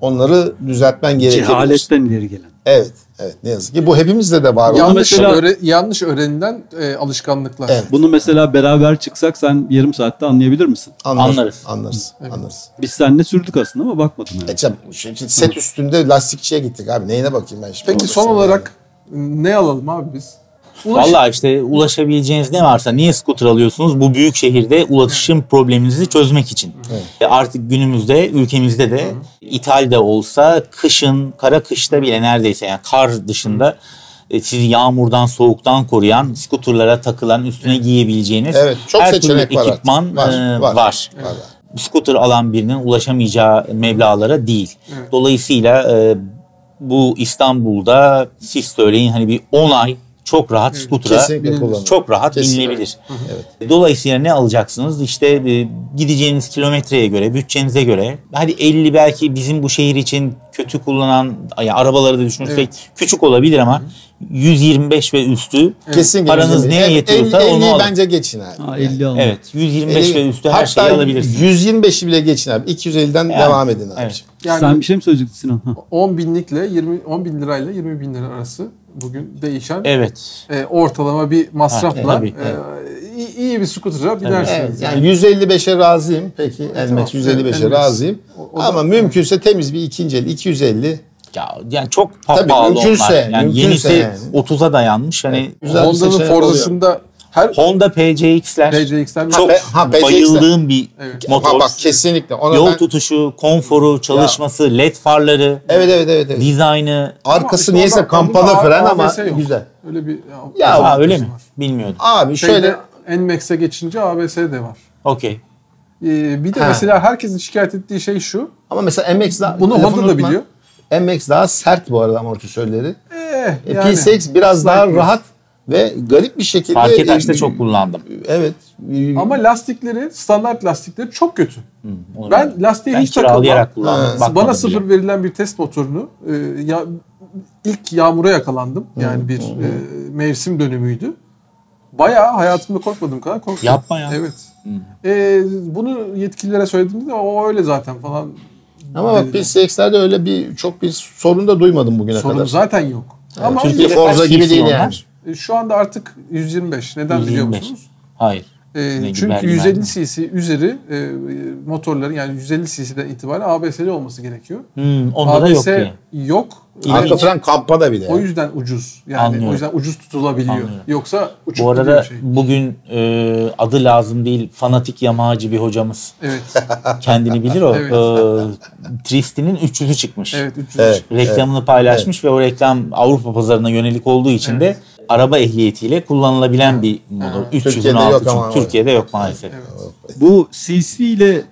Onları düzeltmen gerekebilir. Cehaletten ileri gelen. Evet, evet ne yazık ki bu hepimizde de var. olan- Yanlış, mesela- öğre- yanlış öğrenilen e, alışkanlıklar. Evet. Bunu mesela beraber çıksak sen yarım saatte anlayabilir misin? Anlar- Anlarız. Anlarız. Anlarız. Biz seninle sürdük aslında ama bakmadın yani. E canım, şu set üstünde lastikçiye gittik abi. Neyine bakayım ben şimdi? Peki son olarak ne alalım abi biz? Ulaş- Valla işte ulaşabileceğiniz ne varsa niye scooter alıyorsunuz? Bu büyük şehirde ulaşım probleminizi çözmek için. E Artık günümüzde ülkemizde de ithal de olsa kışın, kara kışta bile neredeyse yani kar dışında e, sizi yağmurdan, soğuktan koruyan, scooterlara takılan, üstüne giyebileceğiniz Evet, çok her türlü seçenek var artık. ekipman Var, e, var. var. Var, var. Scooter alan birinin ulaşamayacağı meblağlara değil. Dolayısıyla e, bu İstanbul'da siz söyleyin hani bir 10 ay çok rahat Kesinlikle kullanılır. çok rahat Kesinlikle. binilebilir. Dolayısıyla ne alacaksınız? İşte e, gideceğiniz kilometreye göre, bütçenize göre. Hadi 50 belki bizim bu şehir için kötü kullanan yani arabaları da düşünürsek küçük olabilir ama 125 ve üstü Kesin paranız neye yetiyorsa el, onu alın. bence geçin abi. Ha, 50 alın. Evet 125 ve üstü her Hatta şeyi alabilirsiniz. 125'i bile geçin abi. 250'den Yani, devam edin abi. evet. Yani Sen bir şey mi söyleyecektin Sinan? Ha. 10 binlikle 20 10 bin lirayla 20 bin lira arası bugün değişen Evet. e, ortalama bir masrafla Ha, tabii, e, iyi, iyi bir scooter'a binersiniz. Evet, yani 155'e razıyım. Peki Elmet tamam. 155'e Evet, evet. razıyım. O- o da- Ama mümkünse temiz bir ikinci el 250. Ya yani çok pa- Tabii, pahalı mümkünse, onlar. Yani mümkünse yenisi yani. 30'a dayanmış. Hani Honda'nın seçenek Forza'sında Her Honda PCX'ler PCX'ler çok Ha, PCX bayıldığım bir Evet. motor. Ha, bak kesinlikle. Ona Yol ben- tutuşu, konforu, çalışması, led farları, Evet evet evet. evet. dizaynı. Arkası işte niyeyse kampana fren ama yok. güzel. Öyle bir Ya, Ha öyle var. mi? Bilmiyordum. Abi Şeyde şöyle NMAX'e geçince ABS de var. Okey. Ee, bir de Ha. mesela herkesin şikayet ettiği şey şu. ama mesela MX daha Bunu Honda da biliyor. MX daha sert bu arada amortisörleri. Eh, E, yani. P6 biraz daha rahat ve garip bir şekilde Parke taşta e, çok kullandım. Evet. E, Ama lastikleri, standart lastikleri çok kötü. Onu Ben lastiğe ben hiç takılmam. kullandım. Bana bile. sıfır verilen bir test motorunu e, ya, ilk yağmura yakalandım. Yani bir e, mevsim dönümüydü. Bayağı hayatımda korkmadığım kadar korktum. Yapma ya. Evet. E, bunu yetkililere söylediğimde de o öyle zaten falan. ama bak dediler. P6'lerde öyle bir çok bir sorun da duymadım bugüne Sorun kadar. zaten yok. Ama Türkiye'de Bir Forza gibi değil onlar? yani. E, şu anda artık 125. Neden biliyor 125. musunuz? Hayır. E, çünkü vergi 150 verdi? cc üzeri e, motorların yani 150 cc'den itibaren ABS'li olması gerekiyor. Hmm, onda da yok ABS diye. yok. Arka fren kampana bir de. O yüzden ucuz. Yani Anlıyorum. o yüzden ucuz tutulabiliyor. Anlıyorum. Yoksa uçup Bu arada şey. bugün e, adı lazım değil fanatik yamacı bir hocamız. Evet. Kendini bilir o. Evet. E, Tristi'nin 300'ü çıkmış. Evet 300. Evet. Reklamını paylaşmış ve o reklam Avrupa pazarına yönelik olduğu için de araba ehliyetiyle kullanılabilen bir motor. 300'ün Türkiye'de altı yok çünkü. Türkiye'de yok maalesef. Bu CC ile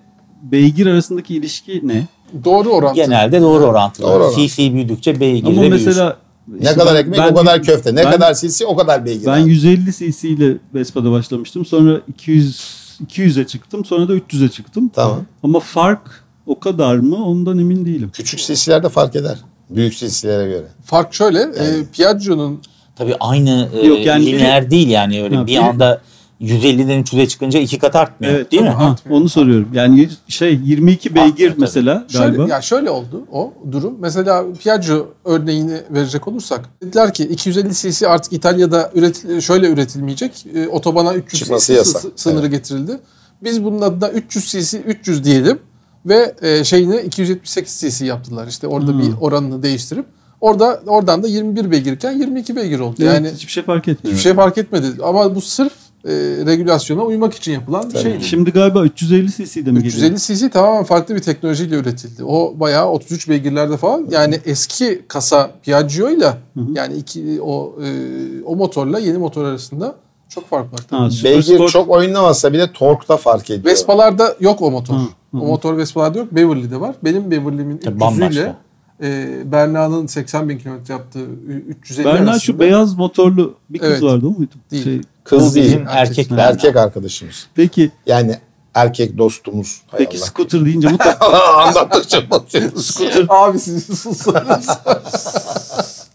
beygir arasındaki ilişki ne? Doğru orantı. Genelde doğru orantılı. Doğru orantılı. CC büyüdükçe beygir Ama de büyür. mesela Ne işte kadar ekmek ben- o kadar köfte. Ne ben- kadar cc o kadar beygir. Ben 150 cc ile Vespa'da başlamıştım. Sonra 200 200'e çıktım. Sonra da 300'e çıktım. Tamam. Ama fark o kadar mı ondan emin değilim. Küçük cc'lerde fark eder. Büyük cc'lere göre. Fark şöyle. E, Piaggio'nun Tabii aynı e, Yok, yani lineer değil yani öyle Ha, bir anda 150'den 300'e çıkınca iki kat artmıyor Evet, değil mi? Ha, onu soruyorum. Yani şey 22 beygir mesela şöyle, galiba. ya şöyle oldu o durum. Mesela Piaggio örneğini verecek olursak dediler ki 250 cc artık İtalya'da üret, şöyle üretilmeyecek. E, otobana 300 Çıkması cc yasak. sınırı getirildi. Biz bunun adına 300 cc 300 diyelim ve e, şeyini 278 cc yaptılar. İşte orada bir oranını değiştirip orada oradan da 21 beygirken 22 beygir oldu. Evet, Yani hiçbir şey fark etmiyor. hiçbir şey fark etmedi. Ama bu sırf e, regülasyona uymak için yapılan bir şeydi. Şimdi galiba 350 cc'de mi geliyor? 350 cc tamamen farklı bir teknolojiyle üretildi. O bayağı 33 beygirlerde falan. Yani eski kasa Piaggio ile yani iki o e, o motorla yeni motor arasında çok fark var. Ha, Beygir Sport- çok oynamasa bile torkta fark ediyor. Vespa'larda yok o motor. Hı, O motor Vespa'larda yok. Beverly'de var. Benim Beverly'min Tabii 300'üyle bambaşka. E, Berna'nın 80 bin kilometre yaptığı 350 Berna arasında. şu beyaz motorlu bir kız Evet. vardı o muydu? Değil. Şey, Kız değil. erkek. erkek Erkek arkadaşımız. peki Yani erkek dostumuz. Hay peki Allah. scooter deyince mutlaka Anlattıkça batıyoruz. scooter, Abi siz susarız.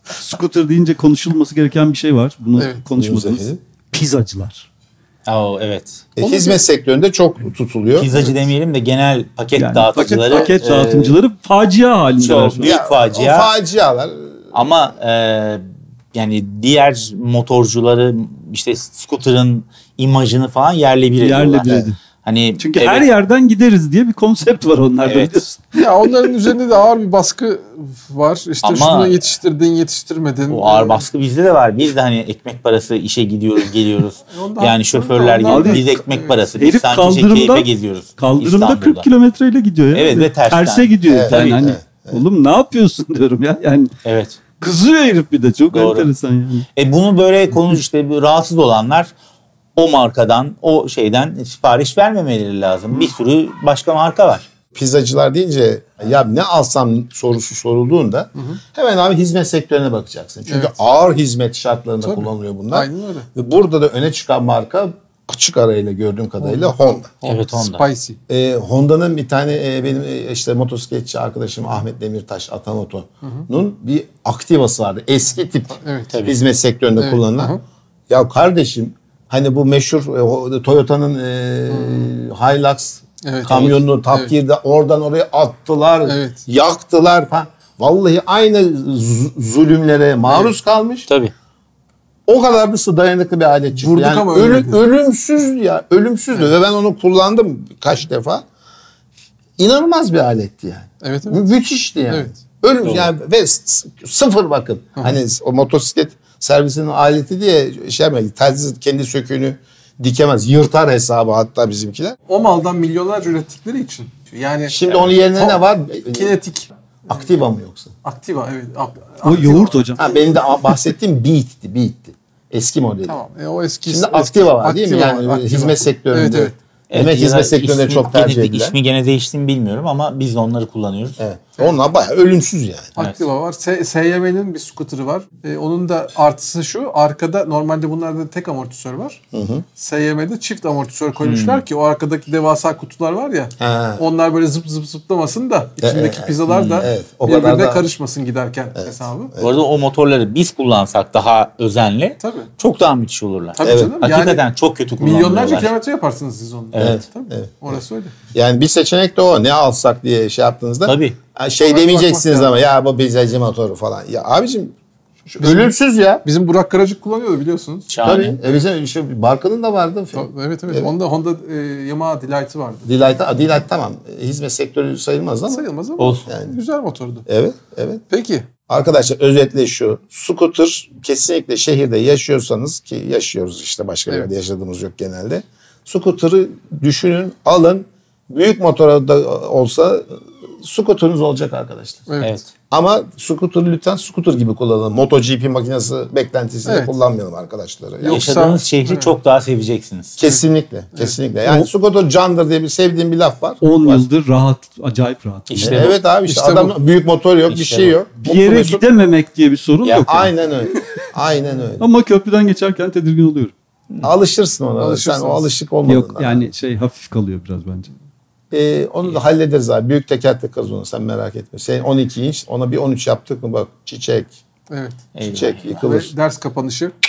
scooter deyince konuşulması gereken bir şey var. Bunu Evet. konuşmadınız. Pizzacılar. Oo, evet. E, hizmet sektöründe çok tutuluyor. Pizzacı demeyelim de genel paket Yani dağıtıcıları. paket, paket e, dağıtımcıları facia halindeler çok büyük facia. O facialar. Ama e, yani diğer motorcuları işte scooter'ın imajını falan yerle bir ediyorlar. Yerle bir edin. Hani Çünkü evet, her yerden gideriz diye bir konsept var onlarda Evet. biliyorsun. ya onların üzerinde de ağır bir baskı var. İşte Ama- şunu yetiştirdin, yetiştirmedin. o ağır baskı bizde de var. Biz de hani ekmek parası işe gidiyoruz, geliyoruz. Ondan- yani şoförler ondan- gibi biz ekmek parası. Biz Herif sanki şey, kaldırımda- keyfe geziyoruz. Kaldırımda İstanbul'da. 40 kilometreyle gidiyor ya. Evet ve tersten. Terse gidiyor. Evet, yani hani evet, oğlum ne yapıyorsun diyorum ya. Yani Evet. kızıyor herif bir de çok Doğru. enteresan yani. E bunu böyle konuş işte rahatsız olanlar o markadan, o şeyden sipariş vermemeleri lazım. Bir sürü başka marka var. Pizzacılar deyince ya ne alsam sorusu sorulduğunda hemen abi hizmet sektörüne bakacaksın. Çünkü Evet. ağır hizmet şartlarında Tabii. kullanılıyor bunlar. Aynen öyle. Ve burada da öne çıkan marka açık arayla gördüğüm kadarıyla Honda. Evet Honda. Spicy. Ee, Honda'nın bir tane e, benim e, işte motosikletçi arkadaşım Ahmet Demirtaş Atamoto'nun bir Activa'sı vardı. Eski tip Evet. Hizmet sektöründe Evet, kullanılan. aha. Ya kardeşim hani bu meşhur e, Toyota'nın e, Hilux Evet, kamyonunu evet. Gear'da oradan oraya attılar, Evet. yaktılar falan. Vallahi aynı zulümlere maruz kalmış. Tabii. O kadar da dayanıklı bir alet çıktı. Vurduk yani ama ölü- ölmedi. ölümsüz ya. Ölümsüzdü ve ben onu kullandım kaç defa. İnanılmaz bir aletti yani. Evet, evet. Mü- müthişti yani. Evet. Ölüm yani ve sıfır bakın. Hani o motosiklet servisinin aleti diye şey yapmayın. Telsiz kendi söküğünü dikemez. Yırtar hesabı hatta bizimkiler. O maldan milyonlarca ürettikleri için. Yani Şimdi onun yerine ne var? kinetik. Aktiva mı yoksa? Aktiva evet. ak- O aktiva. yoğurt hocam. Ha, benim de bahsettiğim Beat'ti. Beat'ti. Eski modeli. Tamam. E, o eski. Şimdi eski- aktiva var değil mi? Aktiva Yani aktiva. hizmet sektöründe. Evet evet. Da hizmet sektöründe çok tercih gene- edilen. İsmi gene değişti mi bilmiyorum ama biz de onları kullanıyoruz. Evet. Onlar bayağı ölümsüz yani. Aktiva var. S- SYM'nin bir scooter'ı var. E, onun da artısı şu. Arkada normalde bunlarda tek amortisör var. SYM'de çift amortisör koymuşlar ki o arkadaki devasa kutular var ya. Ha. Onlar böyle zıp zıp zıplamasın da içindeki evet. pizzalar da Evet, o kadar birbirine da- karışmasın giderken hesabı. Bu arada o motorları biz kullansak daha özenli Tabii. çok daha müthiş olurlar. Tabii Evet. canım. Hakikaten Yani çok kötü kullanıyorlar. milyonlarca kilometre yaparsınız siz onu. Evet. Tabii. Evet. Orası öyle. Yani bir seçenek de o. Ne alsak diye şey yaptığınızda. Tabii. Şey Ona demeyeceksiniz ama ya bu bizacı motoru falan. Ya abicim ölümsüz ya. Bizim Burak Karacık kullanıyordu biliyorsunuz. Şahane. Tabii. E bizim işte markanın da vardı. Evet evet. Onda Honda e, Yamaha Delight'ı vardı. Delight, Delight tamam. Hizmet sektörü sayılmaz ama. Sayılmaz ama Olsun. güzel motordu. Evet, evet. Peki. Arkadaşlar özetle şu. Scooter kesinlikle şehirde yaşıyorsanız ki yaşıyoruz işte başka bir Evet. yerde yaşadığımız yok genelde. Scooter'ı düşünün, alın. Büyük motora da olsa scooter'ınız olacak arkadaşlar. Evet. Evet. Ama scooter'ı lütfen scooter gibi kullanalım. MotoGP makinesi beklentisiyle Evet. kullanmayalım arkadaşlar. Yani Yok. Yaşadığınız şehri Evet. çok daha seveceksiniz. Kesinlikle, kesinlikle. Yani scooter candır diye bir sevdiğim bir laf var. 10 Var. yıldır rahat, acayip rahat. İşte evet abi işte, İşte adam büyük motor yok, bir İşte şey bu. yok. Bir yere Mutlu gidememek diye bir sorun Ya, yok. yani. Aynen öyle. Aynen öyle. Ama köprüden geçerken tedirgin oluyorum. Alışırsın ona. Sen o alışık olmadığından. Yok yani şey hafif kalıyor biraz bence. Ee, onu da hallederiz abi. Büyük teker takarız onu sen merak etme. Sen 12 inç ona bir 13 yaptık mı bak çiçek Evet. Eyvallah. çiçek Ve yıkılır. ders kapanışı.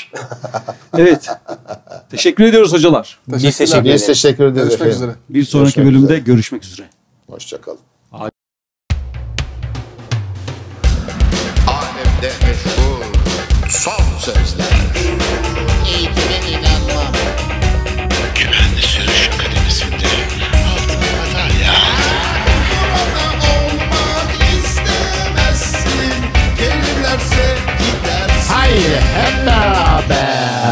Evet. Teşekkür ediyoruz hocalar. Biz teşekkür Biz ederiz. teşekkür ederiz Görüşmek efendim. üzere. Bir sonraki Görüşmek bölümde üzere. görüşmek üzere. Hoşçakalın. Alemde meşhur son sözler. Happy